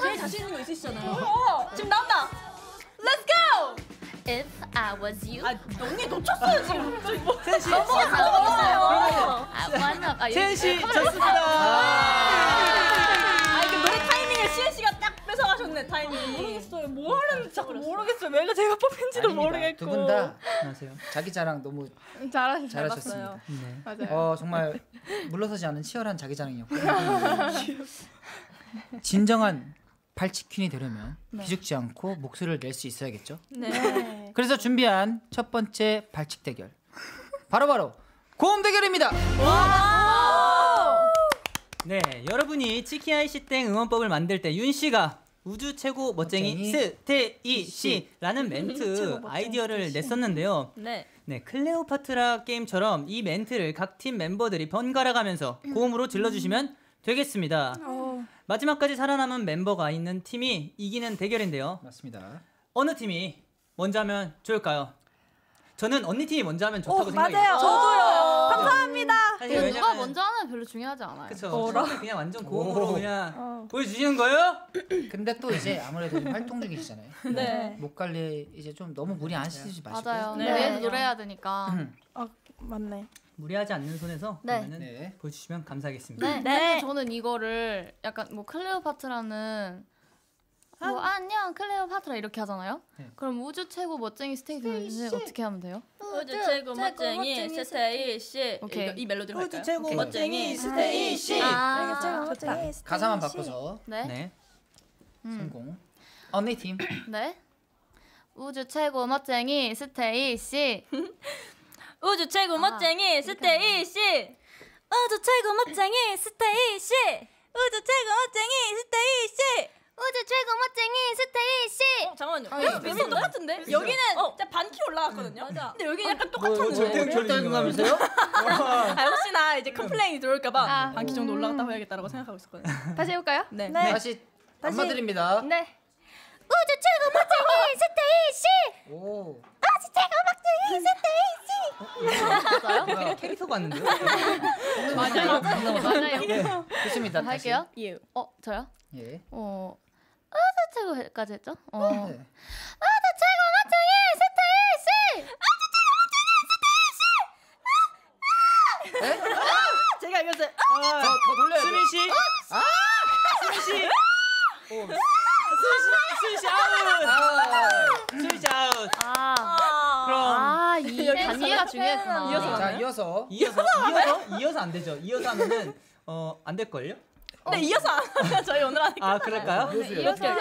제일 자신 있는 거 있으시잖아요. 지금 나온다. Let's go. If I was you. 아 언니 놓쳤어요 지금. 세인 씨. 넘어갔어요. 아, 씨 카메라 좋습니다. 아 이게 노래 타이밍을 시은 씨가 딱 뺏어가셨네 타이밍. 모르겠어요. 뭐 하는지 자꾸 모르겠어요. 왜가 제가 뽑힌지도 모르겠고. 두 분 다 안녕하세요. 자기 자랑 너무 잘하시 잘하셨습니다. 네. 맞아요. 어 정말 물러서지 않은 치열한 자기 자랑이었고요. 진정한 발치퀸이 되려면 기죽지 않고 목소리를 낼 수 있어야겠죠. 네. 그래서 준비한 첫 번째 발칙 대결 바로 바로 고음 대결입니다. 네, 여러분이 Cheeky Icy Thang 응원법을 만들 때 윤 씨가 우주 최고 멋쟁이 멋쟁이 스테이씨라는 멘트 아이디어를 냈었는데요. 네. 네, 클레오파트라 게임처럼 이 멘트를 각 팀 멤버들이 번갈아 가면서 고음으로 질러 주시면 되겠습니다. 마지막까지 살아남은 멤버가 있는 팀이 이기는 대결인데요. 맞습니다. 어느 팀이 먼저 하면 좋을까요? 저는 언니 팀이 먼저 하면 좋다고 생각해요. 맞아요. 저도요. 감사합니다. 사실 누가 왜냐면 먼저 하면 별로 중요하지 않아요. 그쵸. 저는 그냥 완전 고음으로 그냥 보여주시는 거예요? 근데 또 이제 아무래도 좀 활동 중이시잖아요. 네. 목 관리 이제 좀 너무 무리 안 하시지 마시고. 맞아요. 네. 내일 노래해야 되니까. 어, 맞네. 무리하지 않는 손에서 네. 그러면은 네. 보여주시면 감사하겠습니다. 네. 근데 저는 이거를 약간 뭐 클레오파트라는 뭐 안녕 클레오파트라 이렇게 하잖아요. 네. 그럼 우주 최고 멋쟁이 스테이씨는 어떻게 하면 돼요? 우주 최고 멋쟁이 스테이씨. 오케이. 이 멜로디로 우주 할까요? 최고 오케이. 멋쟁이 스테이씨. 아, 좋다. 가사만 바꿔서 네. 네. 음. 성공. 언니 팀 네. 우주 최고 멋쟁이 스테이 씨. 우주 최고 아, 멋쟁이 스테이 씨. 우주 최고 멋쟁이 스테이 씨. 우주 최고 멋쟁이 스테이씨. 우주 최고 멋쟁이 스테이씨. 어, 잠깐만요. 아, 여기 비슷 똑같은데? 여기는 진짜 반키 올라갔거든요. 근데 여기 약간 뭐, 똑같았는데. 절대음감이라면서요? 아, 혹시나 이제 complain이 들어올까봐 아. 반키 정도 올라갔다고 해야겠다라고 생각하고 있었거든요. 다시 해볼까요? 네. 네. 다시 안마 드립니다. 네. 우주 최고 멋쟁이 스테이씨 오. 우주 최고 멋쟁이 스테이씨 맞아요? 캐릭터 같는데요? 맞아요. 맞아요. 네. 좋습니다. 할게요. 예. 어 저요? 예. 어 우주 최고까지 했죠? 어 네. 우주 최고 멋쟁이 스테이씨 제가 이것을 아, 더, 더 돌려야 돼. 수민 씨. 아! 수민 씨. 오. 씨 아웃. 씨 아웃. 아 그럼 아이 단위가 중요했구나. 이어서 자, 이어서. 이어서 이어서 이어서 안 되죠. 이어서 하면은 어안 될 걸요? 네 이어서 안 하면 저희 오늘 하니까 아 그럴까요? 이어서 이어서요?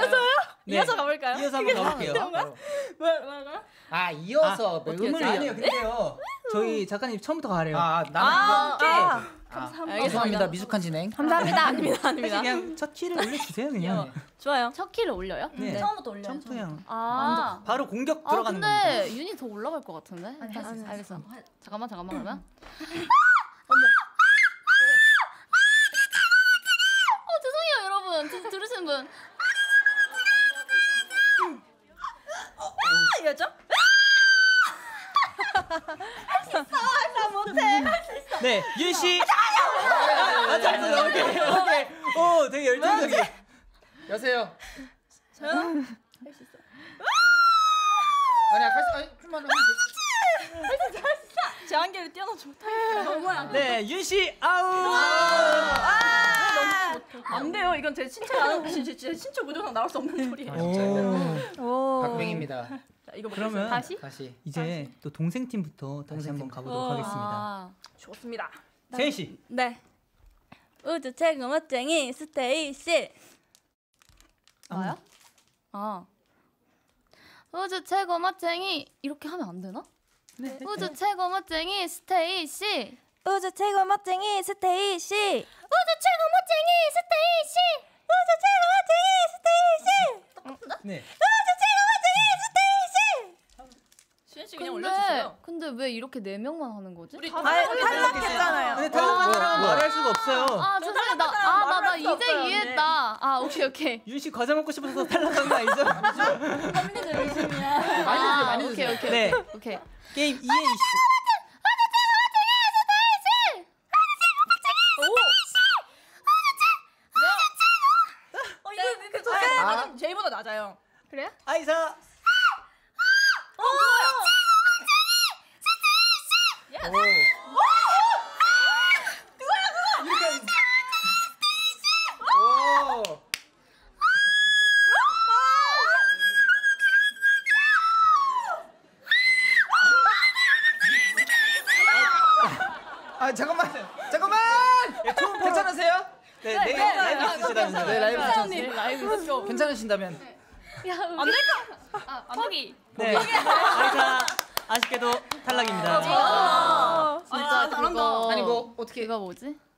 네. 이어서 가볼까요? 이어서 한번 가볼게요. 어. 뭐 뭐라고요? 아, 이어서 아, 음을 아니요 근데요. 저희 작가님 처음부터 가래요. 아, 나는 아, 그거- 오케이. 아, 알겠습니다. 죄송합니다. 미숙한 진행. 감사합니다. 아닙니다. 아닙니다. 그냥 첫 키를 올려주세요 그냥. 좋아요. 첫 키를 올려요? 네. 처음부터 올려요. 처음부터 그냥 아. 바로 공격 아 들어가는 근데 겁니다. 윤이 더 올라갈 것 같은데? 일단 알겠어. 잠깐만 잠깐만 그러면. 어 죄송해요 여러분 들, 들으시는 분. 아, 이거죠? 네, 윤 씨. 아, 잘했어. 오케이, 오케이. 오, 되게 열정적이. 여세요. 저요? 아니야, 갈 수, 아니, 좀만 하면 돼. 제 한계를 뛰어넘지 못하겠어요. 너무야. 네, 윤 씨 아웃. 안 돼요. 이건 제 신체 안 제, 제, 제 신체 구조상 나올 수 없는 소리예요. 오. 박빙입니다. 자, 이거 그러면 다시 다시. 이제 또 동생 팀부터 다시 한번 가보도록 하겠습니다. 아. 좋습니다. 세은 씨. 네. 우주 최고 멋쟁이 스테이씨. 나요? 아. 우주 최고 멋쟁이 이렇게 하면 안 되나? 네. 우주 최고 멋쟁이 스테이씨. 우주 최고 멋쟁이 스테이씨. 우주 최고 멋쟁이 스테이씨 우주 최고 멋쟁이 스테이씨 네. 우주 최고 멋쟁이 씨 그냥 근데 올려주세요. 근데 왜 이렇게 네 명만 하는 거지? 우리 아, 탈락했잖아요. 근데 탈락한 아. 사람은 말할 수가 없어요. 아 죄송해요 나아나 나, 나 이제 이해했다. 아 오케이 오케이. 윤 씨 과자 먹고 싶어서 탈락한 거 아니죠? 주세요 많이 오케이 오케이 네. 오케이. 게임 이해 이슈. 어 이거 이거 좋아요. 아. 제이보다 낮아요. 그래요? 아이사. 어 그거요. 오.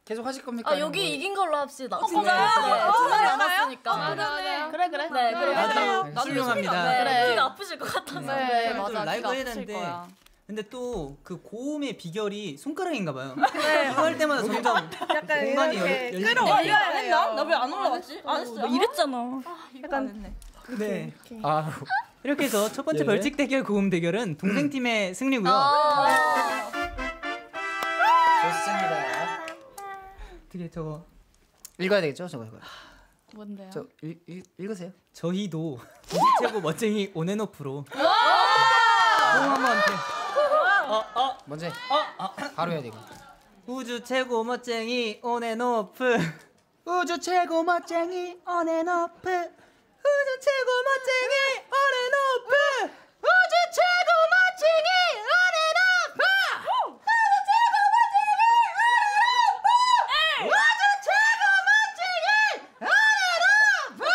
계속 하실 겁니까? 아 여기 뭐- 이긴 걸로 합시다. 진짜요? 네, 어, 두 번이 맞아요? 남았으니까. 맞아 맞아. 그래 그래. 네, 그래. 맞아요. 나도 훌륭합니다. 네, 그래. 귀가 아프실 것 같아서. 네좀 맞아. 라이브 해야 되는데 거야. 근데 또 그 고음의 비결이 손가락인가 봐요. 이거 할 때마다 점점 약간 공간이 열- 이렇게 열리는 어거 이거 안 했나? 나 왜 안 올라갔지? 안 했어요. 너 이랬잖아. 약간 네. 아 이렇게 해서 첫 번째 예. 벌칙 대결 고음 대결은 동생 팀의 승리고요. 아. 좋습니다. 어떻게 저거 읽어야 되겠죠 저거 이거. 뭔데요? 저 읽, 읽, 읽으세요. 저희도 우리 최고 멋쟁이 온앤오프로 한번 해. 어, 어, 먼저 해. 어, 어. 바로 해야 돼 이거. 우주 최고 멋쟁이 온앤오프 우주 최고 멋쟁이 온앤오프 우주 최고 멋쟁이 온앤오프 우주 최고 멋쟁이 온앤오프 우주 최고 멋쟁이 온앤오프 우주 최고 멋쟁이 온앤오프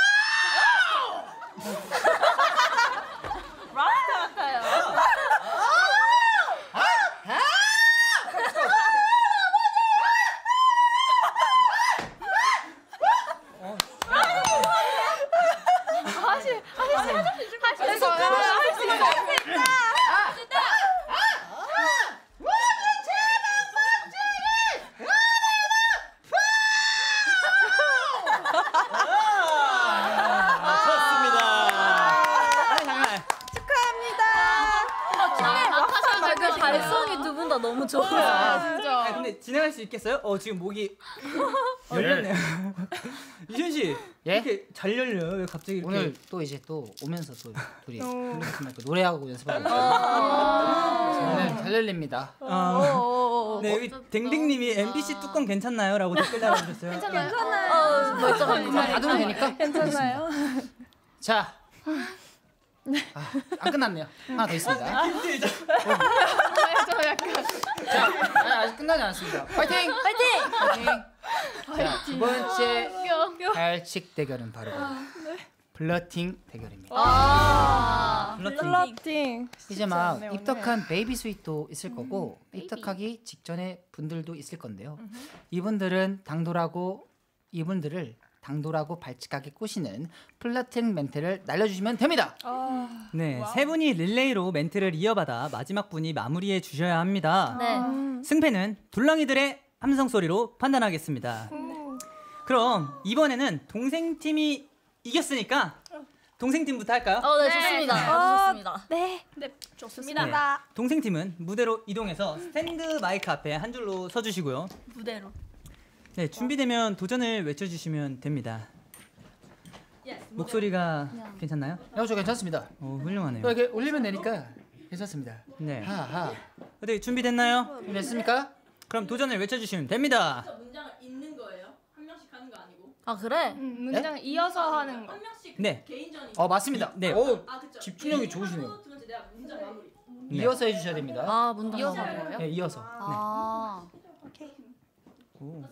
라스트 같아요. 하시 하시 아 근데 진행할 수 있겠어요? 어 지금 목이 열렸네요. 이준 씨 예? 이렇게 잘 열려요? 왜 갑자기 이렇게 오늘 또 이제 또 오면서 또 둘이 어. 노래하고 연습하고 아. 오늘 잘 열립니다. 아, 네 여기 댕댕님이 MBC 뚜껑 괜찮나요?라고 댓글 달아주셨어요. 어, 뭐 있잖아요. 닫으면 되니까. 괜찮아요. 자. 아, 안 끝났네요. 하나 더 있습니다. 힘들죠. 저 약간 자, 아니, 아직 끝나지 않았습니다. 파이팅! 파이팅! 파이팅! 자, 두 번째 웃겨. 발칙 대결은 바로 flirting 대결입니다. 아, flirting. 이제 막 쉽지 않네, 입덕한 baby 스윗도 있을 거고 입덕하기 직전에 분들도 있을 건데요. 이분들은 당돌하고 이분들을 당돌하고 발칙하게 꼬시는 flirting 멘트를 날려주시면 됩니다. 네, 세 분이 릴레이로 멘트를 이어받아 마지막 분이 마무리해 주셔야 합니다. 네. 승패는 돌랑이들의 함성 소리로 판단하겠습니다. 그럼 이번에는 동생 팀이 이겼으니까 동생 팀부터 할까요? 어, 네, 좋습니다. 아주 좋습니다. 네. 네, 좋습니다. 네. 동생 팀은 무대로 이동해서 스탠드 마이크 앞에 한 줄로 서주시고요. 무대로. 네, 준비되면 도전을 외쳐주시면 됩니다. 목소리가 괜찮나요? 어, 저 괜찮습니다. 오, 훌륭하네요. 또 이렇게 올리면 되니까 괜찮습니다. 네. 하하. 어떻게 준비됐나요? 됐습니까? 그럼 도전을 외쳐주시면 됩니다. 문장을 읽는 거예요? 한 명씩 하는 거 아니고? 아, 그래? 음, 문장 이어서 하는 거. 한 명씩 네. 개인전이. 어 맞습니다. 네. 오, 아, 그쵸. 집중력이 좋으시네요. 두 번째 내가 문장 마무리. 이어서 해주셔야 됩니다. 아, 문장 이어서 하는 거예요? 네, 이어서. 아. 오,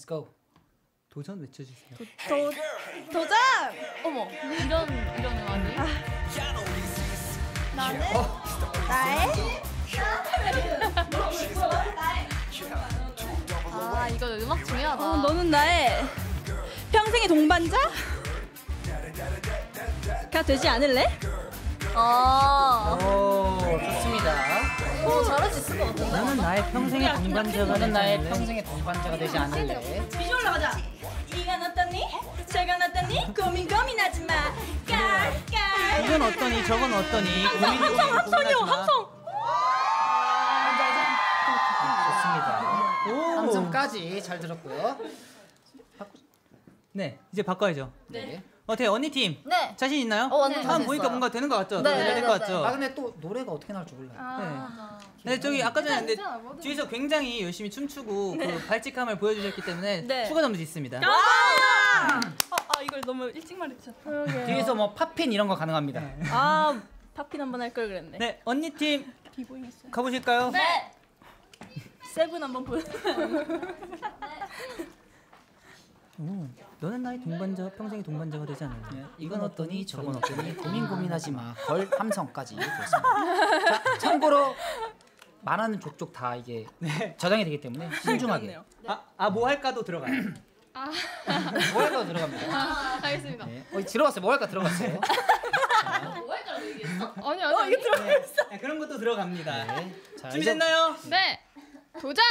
Let's go. 도전 외쳐주세요. 도, 도전! 어머, 이런, 이런 음악이? 나는 나의 아 이거 음악 중요하다. 어, 너는 나의 평생의 동반자? 가 되지 않을래? 아. 오, 좋습니다. 오, 잘할 수 있을 것 같은데? 나는 나의 평생의 동반자가 너는 나의 않을래? 평생의 동반자가 되지 않을래? 비주얼로 가자. 이가 어떠니? 저가 어떠니? 고민 고민하지 마. 깔깔. 이건 어떠니 저건 어떠니 함성, 고민 함성, 함성이요, 고민하지 마. 함성. 좋습니다. 함성까지 잘 들었고요. 네, 이제 바꿔야죠. 네. 어때 언니 팀? 네. 자신 있나요? 어, 완전 한번 자신 보니까 있어요. 뭔가 되는 것 같죠? 네, 네, 될것 네, 같죠? 아 근데 또 노래가 어떻게 나올지 몰라요. 네. 근데 저기 아까 전에 근데 뒤에서 굉장히 열심히 춤추고 그 발칙함을 보여주셨기 때문에 네. 추가 점수 있습니다. 아, 아 이걸 너무 일찍 말해주셨다. 뒤에서 뭐 팝핀 이런 거 가능합니다. 아 팝핀 한번 할 걸 그랬네. 네, 언니 팀. 가보실까요? 네. 세븐 한번 보여. 오, 너는 나의 동반자, 평생의 동반자가 되지 않을래? 이건 어떠니 저건 어떠니 고민 고민하지 마. 걸 함성까지 됐습니다. 자, 참고로 말하는 족족 다 이게 저장이 되기 때문에 신중하게. 아, 아, 뭐 할까도 들어가요. 아, 뭐 할까 들어갑니다. 아, 알겠습니다. 네. 어, 들어갔어요. 뭐 할까 들어갔어요. 아니 아니. 어, 이게 들어. 네, 그런 것도 들어갑니다. 네. 자, 준비됐나요? 네. 도전.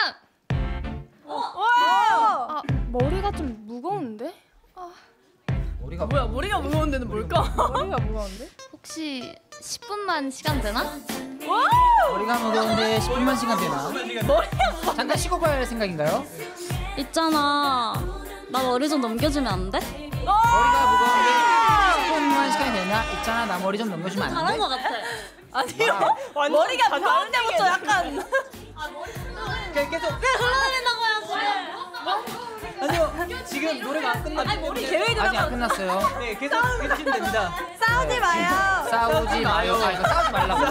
와! 아 머리가 좀 무거운데? 머리가 뭐야 머리가 무거운 데는 뭘까? 머리가 무거운데? 혹시 10분만 시간 되나? 머리가 무거운데 10분만 시간 되나? 머리가 잠깐 쉬고 가야 할 생각인가요? 있잖아. 나 머리 좀 넘겨주면 안 돼? 머리가 무거운데 10분만 시간이 되나? 있잖아 나 머리 좀 넘겨주면 안 잘한 돼? 것 같아. 아니요. 머리가 가을 때부터 약간 계속 흘러내린다고 해야지. 아니요 지금 노래가 안 끝났기 때문에 머리 계획대로 아직 안 끝났어요. 네 계속 해주시면 됩니다. 싸우지 마요. 싸우지 마요. 아, 이거 싸우지 말라고.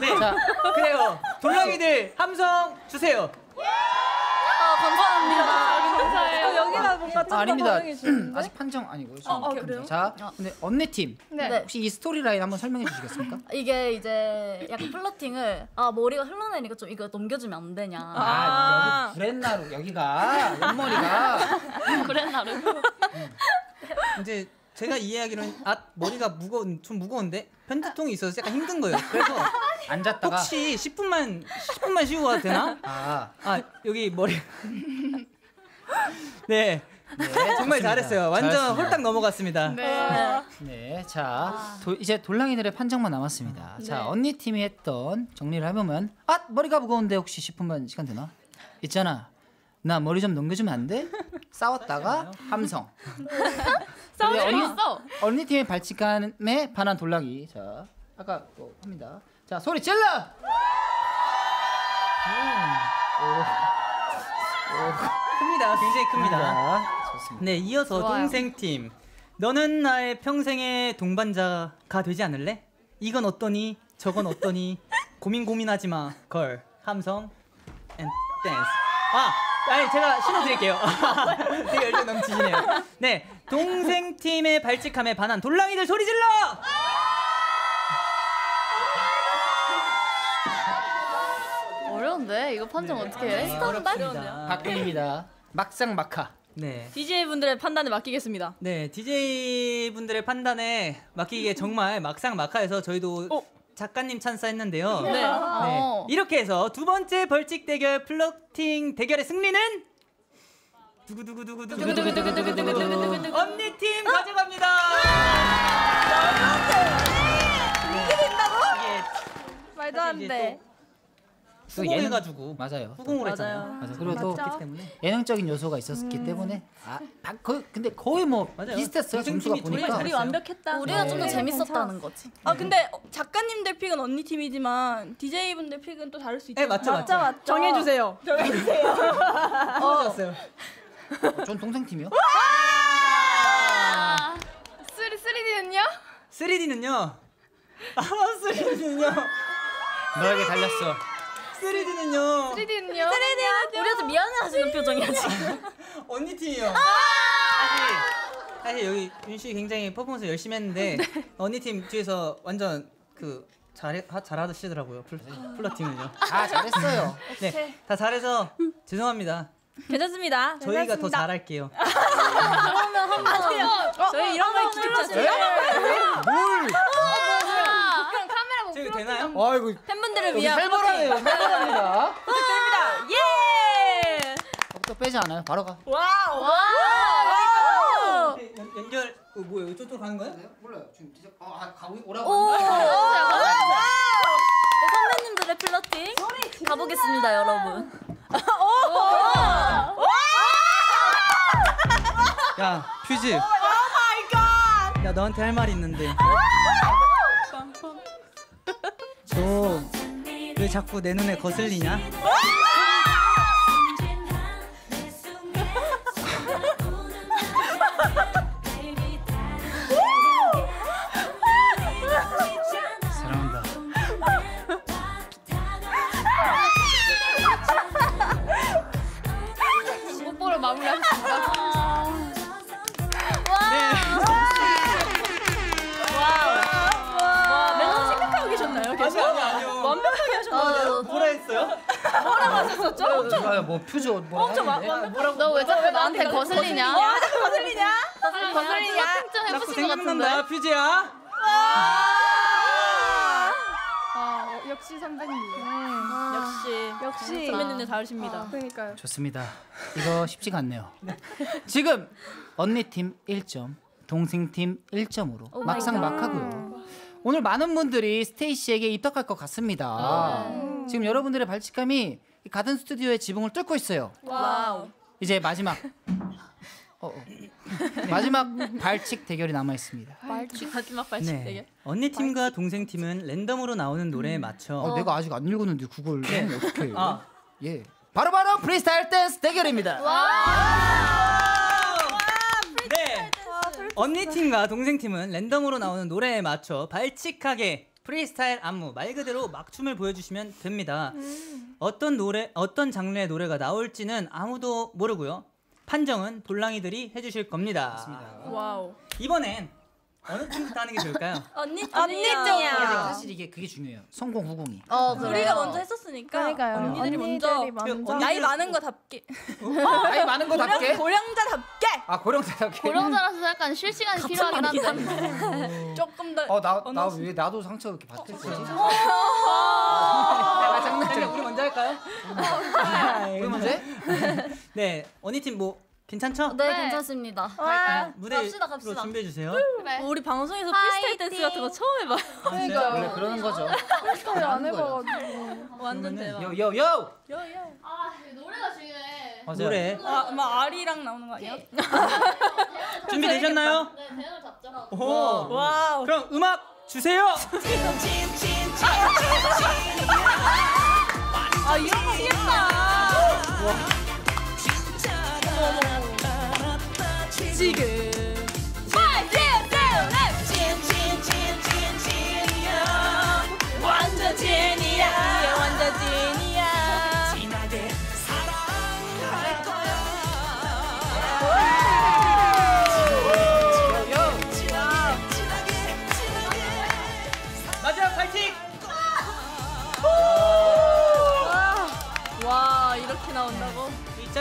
네, 자, 그래요. 돌랑이들 함성 주세요. 아, 감사합니다. 감사해요. 여기가 뭔가 아, 좀더 아닙니다. 아직 판정 아니고요. 아, 아, 그래요? 자, 근데 언니 팀 네. 혹시 이 스토리 라인 한번 설명해 주시겠습니까? 이게 이제 약간 flirting을 아 머리가 흘러내리니까 좀 이거 넘겨주면 안 되냐. 아, 여기 구레나룻 여기가 옆머리가 그래 나름. 이제 제가 이해하기로는 아 머리가 무거 좀 무거운데 편집통이 있어서 약간 힘든 거예요. 그래서 앉았다가 혹시 10분만 10분만 쉬고 가도 되나? 아, 아 여기 머리 네 네, 정말 잘했어요. 완전 잘했습니다. 홀딱 넘어갔습니다. 네, 자 도- 이제 돌랑이들의 판정만 남았습니다. 네. 자 언니 팀이 했던 정리를 해보면 아 머리가 무거운데 혹시 10분만 시간 되나? 있잖아. 나 머리 좀 넘겨주면 안 돼? 싸웠다가 함성. 싸우지 않았어. 언니 팀의 발칙감에 반한 돌랑이. 자 아까 또 합니다. 자 소리 질러. 큽니다. 굉장히 큽니다. 큽니다. 좋습니다. 네, 이어서 좋아요. 동생 팀. 너는 나의 평생의 동반자가 되지 않을래? 이건 어떠니? 저건 어떠니? 고민 고민하지 마. 걸. 함성 And dance. 아, 아니 제가 신호 드릴게요. 되게 열정 넘치시네요. 네, 동생 팀의 발칙함에 반한 돌랑이들 소리 질러! 어려운데 이거 판정 어떻게 해? 어렵습니다. 박빙입니다. 막상 막하. 네. DJ 분들의 판단에 맡기겠습니다. 네, DJ 분들의 판단에 맡기기에 정말 막상 막하해서 저희도 작가님 찬사했는데요. 네. 네. 아, 어. 이렇게 해서 두 번째 벌칙 대결 플러팅 대결의 승리는 두구두구두구두구 언니 팀 가져갑니다. 말도 안 돼. 후공해가지고 맞아요. 후공을 했잖아요. 맞아요. 맞아요. 그리고 또. 예능적인 요소가 있었기 때문에 아, 바, 거의, 근데 거의 뭐 비슷했어요. 점수가 보니까. 우리 완벽했다. 우리가 좀더 네. 재밌었다는 거지. 아 근데 어, 작가님들 pick은 언니 팀이지만 DJ 분들 pick은 또 다를 수 있죠. 네, 맞죠, 맞죠. 맞죠. 정해주세요. 정해주세요. 떨어졌어요. 어, 전 동생 팀이요. 쓰리 쓰리디는요? 3D는요. 아, 3D는요. 너에게 달렸어. 3D는요. 쓰리디는요? 우리한테 미안해하시는 표정이야 지금. 언니 팀이요. 사실 사실 여기 윤씨 굉장히 퍼포먼스 열심히 했는데 언니 팀 뒤에서 완전 그 잘해 하, 잘하시더라고요 플, 플러팅을요. 아 잘했어요. 네, 다 잘해서 죄송합니다. 괜찮습니다. 저희가 더 잘할게요. 그러면 한번 저희 이런 거에 기죽자 뭘? 그럼 카메라 보고 저희 되나요? 아이고 팬분들을 위한 살벌하네요. 살벌합니다. 부탁드립니다. 예! 또 빼지 않아요. 바로 가. Wow! 와! 연, 연결 그 뭐예요? 저쪽 가는 거예요? 몰라요. 지금 진짜 아, 가고 오라고. 오! 네, 선배님들의 flirting 가보겠습니다, 여러분. 야 퓨즈. Oh my god. 야 너한테 할말 있는데. 너 왜 자꾸 내 눈에 거슬리냐? 뭐라 했어요? 뭐라고 하셨었죠? 좋아요. 뭐 퓨즈 뭐라 엄청 와- 했는데. 완벽하게 너왜 자꾸 나한테 거슬리냐? 어, 자꾸 거슬리냐? 거슬리냐? 자꾸 해보신 것 생각난다 같은데. 퓨즈야. 아, 어, 역시 선배님. 역시 역시. 선배님들 다르십니다. 그러니까요. 좋습니다. 이거 쉽지가 않네요. 지금 언니 팀 1점, 동생 팀 1점으로 오 막상. 막하고요. 오늘 많은 분들이 스테이씨에게 입덕할 것 같습니다. 지금 여러분들의 발칙함이 이 가든 스튜디오의 지붕을 뚫고 있어요. Wow. 이제 마지막 어, 어. 마지막 발칙 대결이 남아 있습니다. 발칙 마지막 발칙 네. 되게. 언니 팀과 동생 팀은 랜덤으로 나오는 노래에 맞춰. 어, 내가 아직 안 읽었는데 그걸 네. 어떻게? 아. 예. 바로 바로 프리스타일 댄스 대결입니다. 네. 언니 팀과 동생 팀은 랜덤으로 나오는 노래에 맞춰 발칙하게 프리스타일 안무 말 그대로 막춤을 보여주시면 됩니다. 어떤 노래, 어떤 장르의 노래가 나올지는 아무도 모르고요. 판정은 돌랑이들이 해주실 겁니다. 와우. 이번엔 어느 팀부터 하는 게 좋을까요? 언니 언니 쪽이야. 쪽이야. 사실 이게 그게 중요해요. 선공 후공이. 어, 그래요. 우리가 먼저 했었으니까 그러니까요. 언니들이 먼저 언니들이 먼저. 나이 많은 거답게 나이 많은 거답게. 고령 자답게 아 고령자답게. 고령자라서 약간 실시간이 필요하긴 한데. 조금 더 어 나 나 왜 나도 상처 이렇게 받을 거지? 아, 장난쳐. 우리 먼저 할까요? 우리 먼저 해? 네, 언니 팀뭐 괜찮죠? 네, 괜찮습니다. 네, 무대 갑시다, 갑시다. 준비해 주세요. 그래. 우리 방송에서 프리스타일 댄스 같은 거 처음 해봐. 진짜요? 원래 그러는 거죠. 프리스타일 안 해봐가지고. 완전 대박. 요요요. 요요. 아 노래가 중요해. 맞아요. 노래 아, 막 아리랑 나오는 거 아니야? 준비 되셨나요? 네 대현을 잡자. 오. 와우. 그럼 음악 주세요. 아, 이런 거 귀엽다. 지금.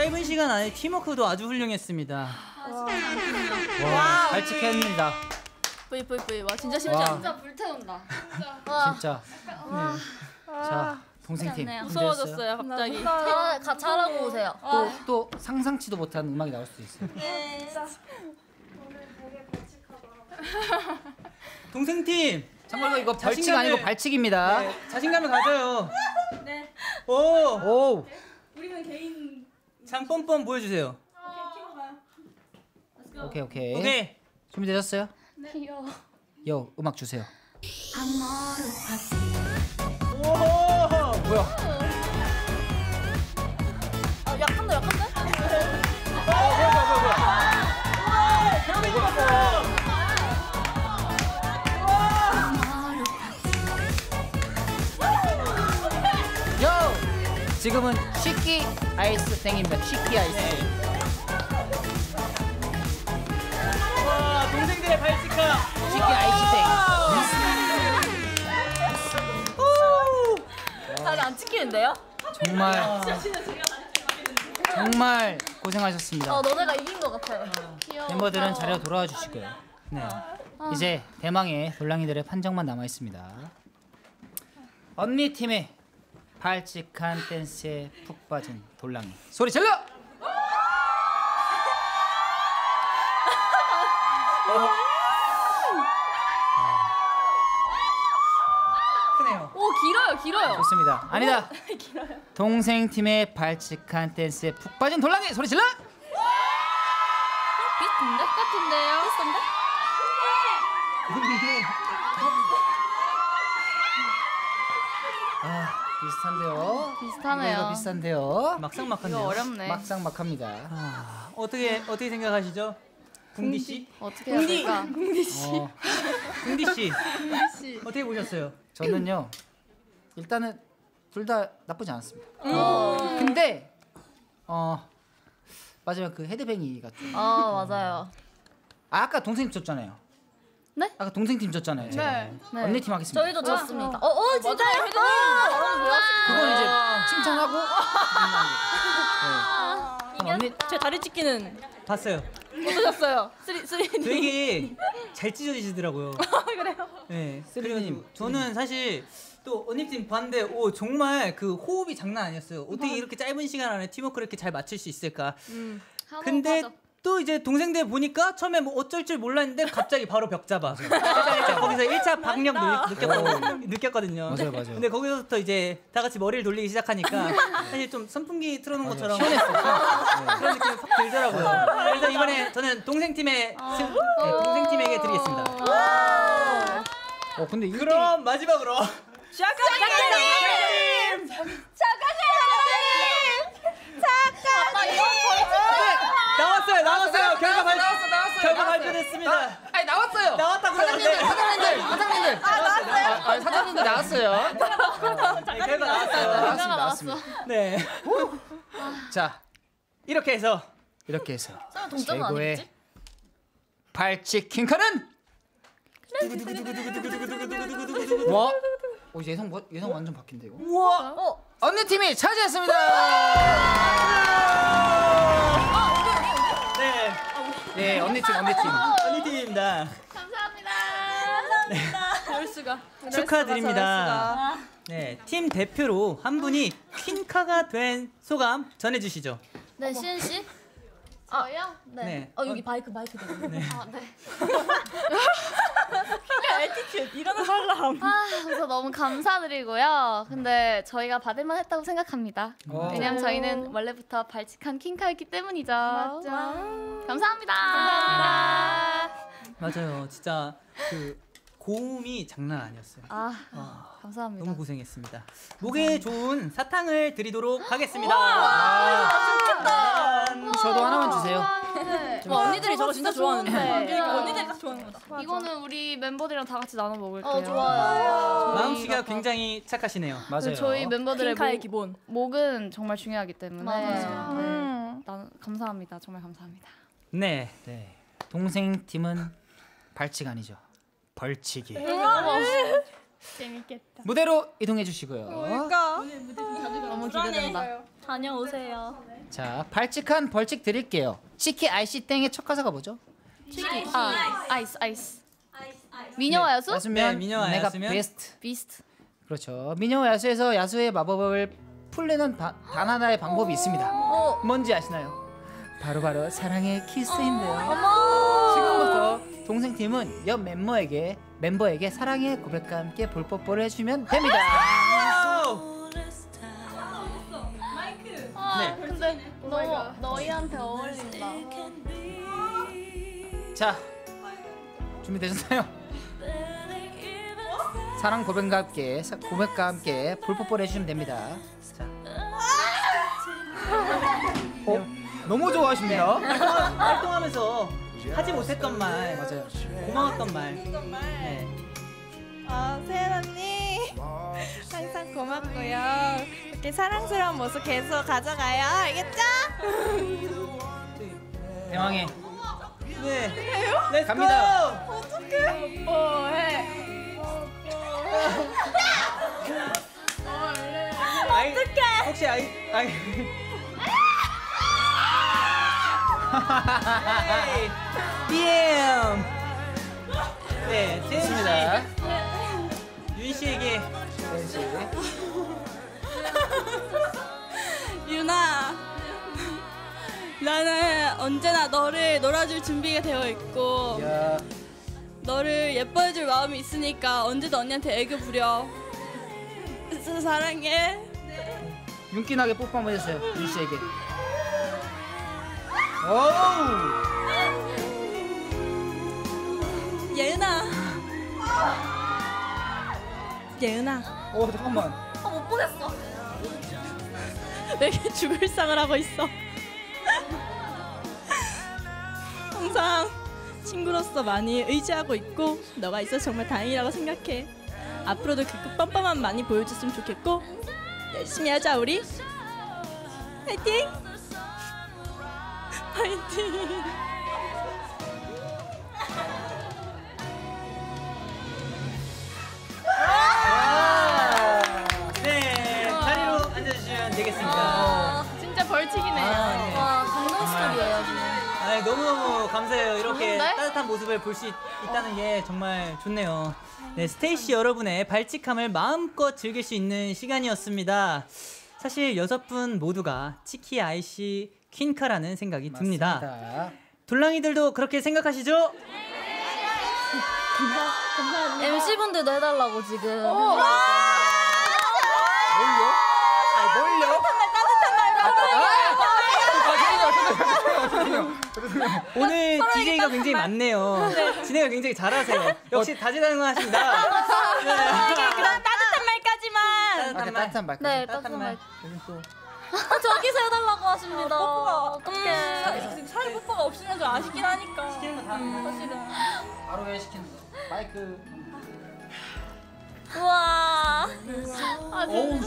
짧은 시간 안에 팀워크도 아주 훌륭했습니다. 와 발칙했습니다. 뿌이 뿌이 뿌이 와 진짜 쉽지 와. 않다. 진짜 불태운다. 진짜. 자 동생팀 않네요. 무서워졌어요 갑자기. 잘, 가, 잘하고 오세요. 또 또 상상치도 못한 음악이 나올 수도 있어요. 동생 팀 참고로 이거 벌칙 아니고 발칙입니다. 네, 자신감을 가져요. 네. 오, 오. 우리는 개인. 장 뻔뻔 보여주세요. 오케이 오케이. 오케이. 준비되셨어요? 귀여워. 요 음악 주세요. 오, 뭐야? 어, 약한데, 약한데? 요! 지금은 식기 아이스 땡입니다. 식기 아이스. 와, 동생들의 발칙함. 식기 아이스 잘안 찍히는데요? 땡. 정말 정말 고생하셨습니다. 어, 너네가 이긴 것 같아요. 귀여워. 멤버들은 자리로 돌아와 주시고요. 네. 이제 대망의 돌랑이들의 판정만 남아 있습니다. 언니 팀의 발칙한 댄스에 푹 빠진 돌랑이 소리 질러! 크네요. 오, 길어요, 길어요. 좋습니다. 아니다. 동생 팀의 발칙한 댄스에 푹 빠진 돌랑이 소리 질러! 비슷한데? 같은데요? 비슷한데? 비슷한데요. 비슷하네요. 이거 비슷한데요. 막상막한데요. 이거 어렵네. 막상막합니다. 아, 어떻게 어떻게 생각하시죠? 궁디 씨? 어떻게 해야 될까? 어, 궁디 씨. 어떻게 보셨어요? 저는요 일단은 둘 다 나쁘지 않았습니다. 어, 근데 어 마지막 그 헤드뱅이가 좀. 아, 맞아요. 아, 아까 동생 팀 졌잖아요. 네? 아까 동생 팀 졌잖아요. 제가. 네. 네. 언니 팀 하겠습니다. 저희도 졌습니다. 어, 어, 진짜요? 그건 이제 아. 칭찬하고. 네. 그럼 언니 제 다리 찢기는 봤어요. 어떠셨어요? 쓰리 쓰리. 되게 잘 찢어지시더라고요. 그래요? 네. 쓰리님, 저는 사실 또 언니 팀 봤는데 오 정말 그 호흡이 장난 아니었어요. 어떻게 이렇게 짧은 시간 안에 팀워크를 이렇게 잘 맞출 수 있을까? 근데 또 이제 동생들 보니까 처음에 뭐 어쩔 줄 몰랐는데 갑자기 바로 벽 잡아. 일단 일단 거기서 1차 박력 느, 느꼈거든요. 느꼈거든요. 맞아요, 맞아요. 근데 거기서부터 이제 다 같이 머리를 돌리기 시작하니까 사실 좀 선풍기 틀어놓은 것처럼 시원했어. 그런 느낌이 확 들더라고요. 그래서 이번에 저는 동생 팀의 승, 네, 동생 팀에게 드리겠습니다. 어 근데 이 그럼 마지막으로 작가님! 작가님! 나왔어요, 나왔어요. 결과 발 나왔어, 나왔어요. 결과. 발표됐습니다. 아니 나왔어요. 나왔다고요. 사장님들, 네. 사장님들, 사장님들. 아 나왔어요. 아, 사장님들 나왔어요. 네, 결과 나왔어요. 나왔습니다, 나왔습니다. 네. 자 이렇게 해서 이렇게 해서 최고의? 발칙 킹카는 와, 어 예상 뭐- 예상 완전 바뀐데 이거. 우와. 어, 언니 팀이 차지했습니다. 네. 네, 언니 팀, 언니 팀. 언니 팀입니다. 이럴 수가. 축하드립니다. 네, 팀 대표로 한 분이 퀸카가 된 소감 전해주시죠. 네, 시은 씨. 저요? 네. 네. 어 여기 마이크 마이크 되거든요. 네. 아, 네. attitude 이러는 사람. 아, 그래서 너무 감사드리고요. 근데 저희가 받을만 했다고 생각합니다. 오. 왜냐면 저희는 원래부터 발칙한 킹카였기 때문이죠. 맞죠. 감사합니다. 맞아요. 진짜 그 고음이 장난 아니었어요. 아, 와, 감사합니다. 너무 고생했습니다. 목에 좋은 사탕을 드리도록 하겠습니다. 아, 짠. 저도 하나만 주세요. 와 언니들이 저거 진짜 좋아하는데. 언니들이 딱 좋아하는 거다. 이거는 우리 멤버들이랑 다 같이 나눠 먹을게요. 어, 좋아요. 마음 씨가 굉장히 착하시네요. 맞아요. 저희 멤버들의 목, 기본. 목은 정말 중요하기 때문에 맞아요. 네. 나, 감사합니다. 정말 감사합니다. 네. 네. 동생 팀은 발칙 아니죠. 벌칙이. 재밌겠다. 무대로 이동해 주시고요. 너무 기대된다. 다녀오세요. 자, 발칙한 벌칙 드릴게요. Cheeky Icy Thang의 첫 가사가 뭐죠? Cheeky. 아, 아이스, 아이스. 미녀와 야수? 야수면 네, 미녀와 내가 야수면? 베스트. Beast. 그렇죠. 미녀와 야수에서 야수의 마법을 풀리는 바- 단 하나의 방법이 있습니다. 뭔지 아시나요? 바로바로 사랑의 키스인데요. 지금부터 동생 팀은 옆 멤버에게 멤버에게 사랑의 고백과 함께 볼뽀뽀를 해주면 됩니다. 근데 너무 너희한테 어울린다. 자, 준비되셨나요? 사랑 고백과 함께 사- 고백과 함께 볼뽀뽀를 해주시면 됩니다. 자. 어? 너무 좋아하십니다. 활동- 활동하면서 하지 못했던 말, 맞아요. 고마웠던 말. 네. 어, 세연 언니 항상 고맙고요. 이렇게 사랑스러운 모습 계속 가져가요. 알겠죠? 대왕의 네. 렛츠 갑니다. 고! 어떡해? 뽀해. 아이, 혹시 아이 아이 BM 네, 세은 좋습니다. 씨, 유인 씨에게 세연 씨. 유나. 나는 언제나 너를 놀아줄 준비가 되어 있고 야, 너를 예뻐해줄 마음이 있으니까 언제도 언니한테 애교 부려. 사- 사랑해. 윤기나게 뽀뽀 한번 해주세요. 윤 씨에게. 오우. 예은아. 예은아. 오 잠깐만. 아 못 보겠어. 왜 이렇게 죽을 상을 하고 있어? 항상 친구로서 많이 의지하고 있고 너가 있어서 정말 다행이라고 생각해. 앞으로도 그 뻔뻔함 많이 보여줬으면 좋겠고 열심히 하자 우리. 파이팅! 파이팅! 네 자리로 앉아주시면 되겠습니다. 진짜 벌칙이네. 아, 네. 와 감동 스토리예요. 아, 너무너무 감사해요. 이렇게 좋은데? 따뜻한 모습을 볼 수 있다는 게 정말 좋네요. 네, 스테이시 여러분의 발칙함을 마음껏 즐길 수 있는 시간이었습니다. 사실 여섯 분 모두가 치키 아이씨 퀸카라는 생각이 듭니다. 맞습니다. 돌랑이들도 그렇게 생각하시죠? MC 분들도 해달라고 지금. 뭘요? 아 뭘요? 오늘 DJ가 굉장히 많네요. 진행을 굉장히 잘하세요. 역시 다재다능하십니다. 그럼 따뜻한 말까지만. 아, 따뜻한 말. 따뜻한 말. 네, 따뜻한 말. 아, 저기서 해달라고 하십니다. 어떡해. 사- 사실 뽀뽀가 없으면 좀 아쉽긴 하니까. 사실은. 바로 왜 시키는 거? 마이크. 우와. 아, 어우.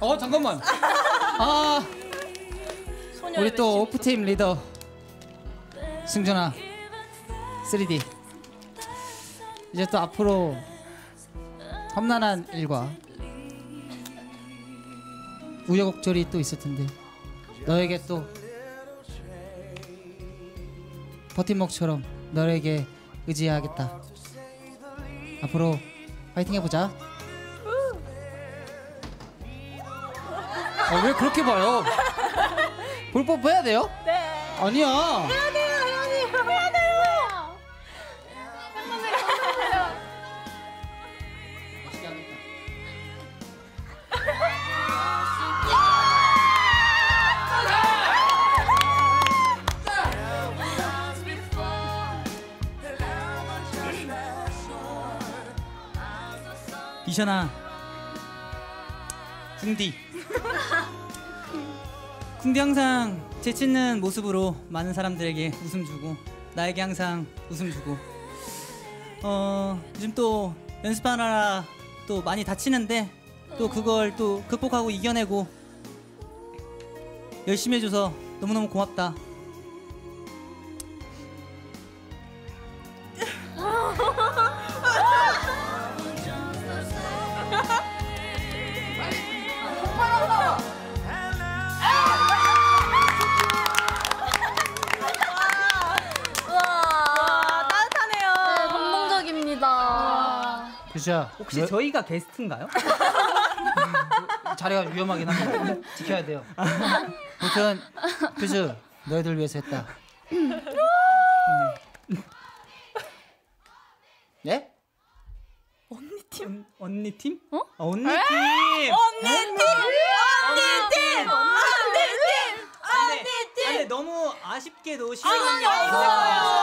어 잠깐만. 아 우리 또 오프팀 리더 승준아 3D 이제 또 앞으로 험난한 일과 우여곡절이 또 있을 텐데 너에게 또 버팀목처럼 너에게 의지하겠다 앞으로 파이팅 해보자 아, 왜 그렇게 봐요? 볼법 해야 돼요? 네. 아니야. 해야 돼 이션아. 궁디. 궁디 항상 재치있는 모습으로 많은 사람들에게 웃음 주고 나에게 항상 웃음 주고. 어 요즘 또 연습하느라 또 많이 다치는데 또 그걸 또 극복하고 이겨내고 열심히 해줘서 너무너무 고맙다 규수야. 혹시 너- 저희가 게스트인가요? 자리가 위험하긴 합니다. 지켜야 돼요. 아무튼 규수 너희들 위해서 했다. 예? 언니 팀? 언니 팀? 어? 아, 언니 팀! 언니 팀! 언니 팀! 언니 팀! 팀! 근데 너무 아쉽게도 시간이 없을 아쉬워요. 거예요.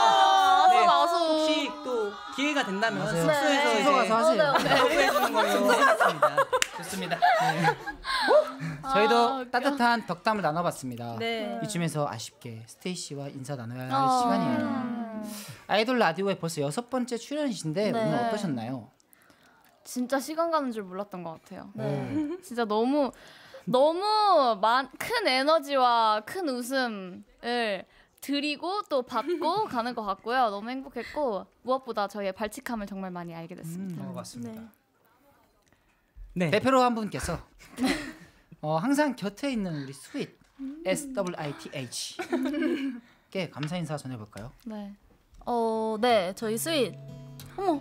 네. 혹시 또 기회가 된다면 맞아요. 숙소에서 네. 숙소 가서 하세요. 이제 야구해 주는 걸로 하겠습니다. 좋습니다. 저희도 따뜻한 덕담을 나눠봤습니다. 네. 이쯤에서 아쉽게 스테이씨와 인사 나눠야 할 아. 시간이에요. 아이돌 라디오에 벌써 여섯 번째 출연이신데 네. 오늘 어떠셨나요? 진짜 시간 가는 줄 몰랐던 것 같아요. 네. 진짜 너무 너무 많, 큰 에너지와 큰 웃음을 드리고 또 받고 가는 것 같고요. 너무 행복했고 무엇보다 저희의 발칙함을 정말 많이 알게 됐습니다. 어, 맞습니다. 네. 대표로 한 분께서 어, 항상 곁에 있는 우리 스윗 S W I T H 께 감사 인사 전해볼까요? 네. 어, 네. 저희 스윗. 어머.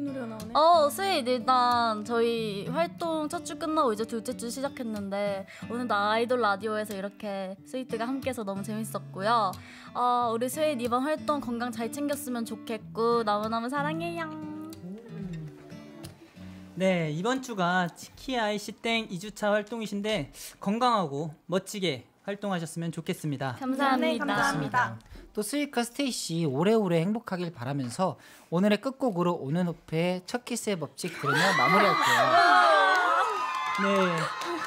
이 노래가 나오네. 어, 스윗 일단 저희 활동 첫 주 끝나고 이제 둘째 주 시작했는데 오늘도 아이돌 라디오에서 이렇게 스윗들과 함께해서 너무 재밌었고요. 어, 우리 스윗 이번 활동 건강 잘 챙겼으면 좋겠고 너무너무 사랑해요. 네 이번 주가 Cheeky Icy Thang 2주차 활동이신데 건강하고 멋지게 활동하셨으면 좋겠습니다. 감사합니다. 네, 감사합니다. 또 스윗과 스테이씨 오래오래 행복하길 바라면서 오늘의 끝곡으로 오는 호프의 첫 키스의 법칙 들으며 마무리할게요. 네,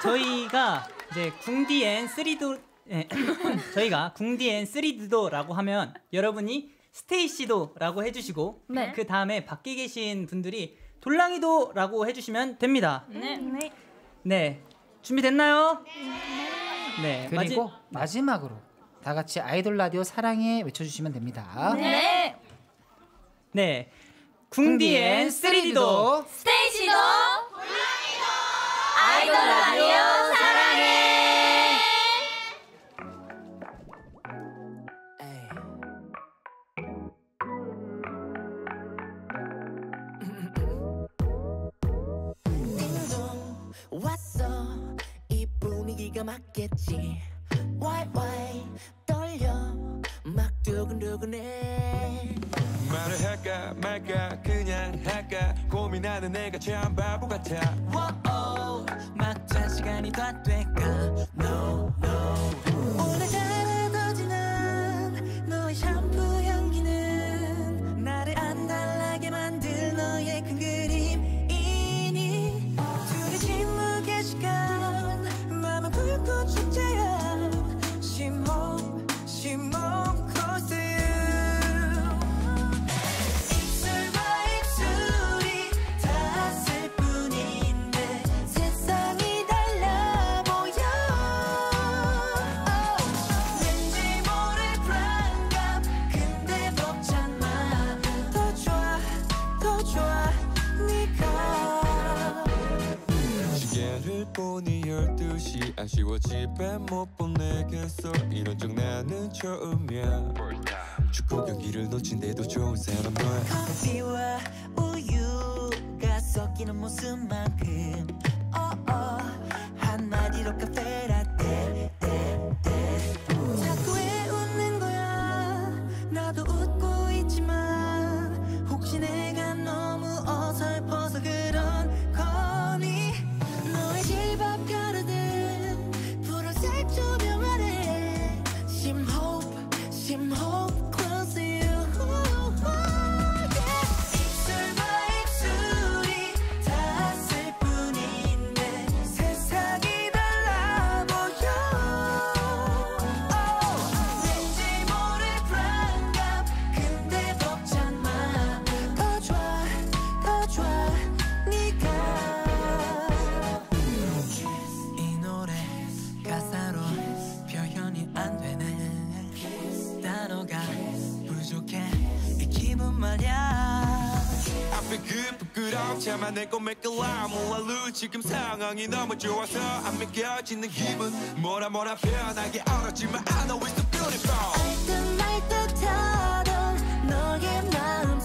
저희가 이제 궁디앤 쓰리도 네, 저희가 궁디앤 쓰리디도라고 하면 여러분이 스테이씨도라고 해주시고 네. 그 다음에 밖에 계신 분들이 돌랑이도라고 해주시면 됩니다. 네. 네. 네, 준비됐나요? 네, 그리고 마지 막으로 다 같이 아이돌 라디오 사랑해 외쳐주시면 됩니다. 네. 네, 궁디앤 쓰리디도. 스테이씨도. 아이돌 라디오 사랑해. 왔어. 이 분위기가 맞겠지. Why why 떨려. 막 두근두근해. 말을 할까 말까 그냥 할까 고민하는 내가 참 바보 같아. Whoa, 막자 시간이 다 될까? No no. 오늘따라 12시 아쉬워 집에 못 보내겠어. 이런 적 나는 처음이야. 축구 경기를 놓친데도 좋은 사람 너야 커피와 우유가 섞이는 모습만큼 oh, oh, 한마디로 꼭 참아내고 맥걸라 몰라 지금 상황이 너무 좋아서 안 믿겨지는 기분 뭐라 뭐라 표현하기 어렵지만 I know it's so beautiful. 알듯 말 듯하던 너의 마음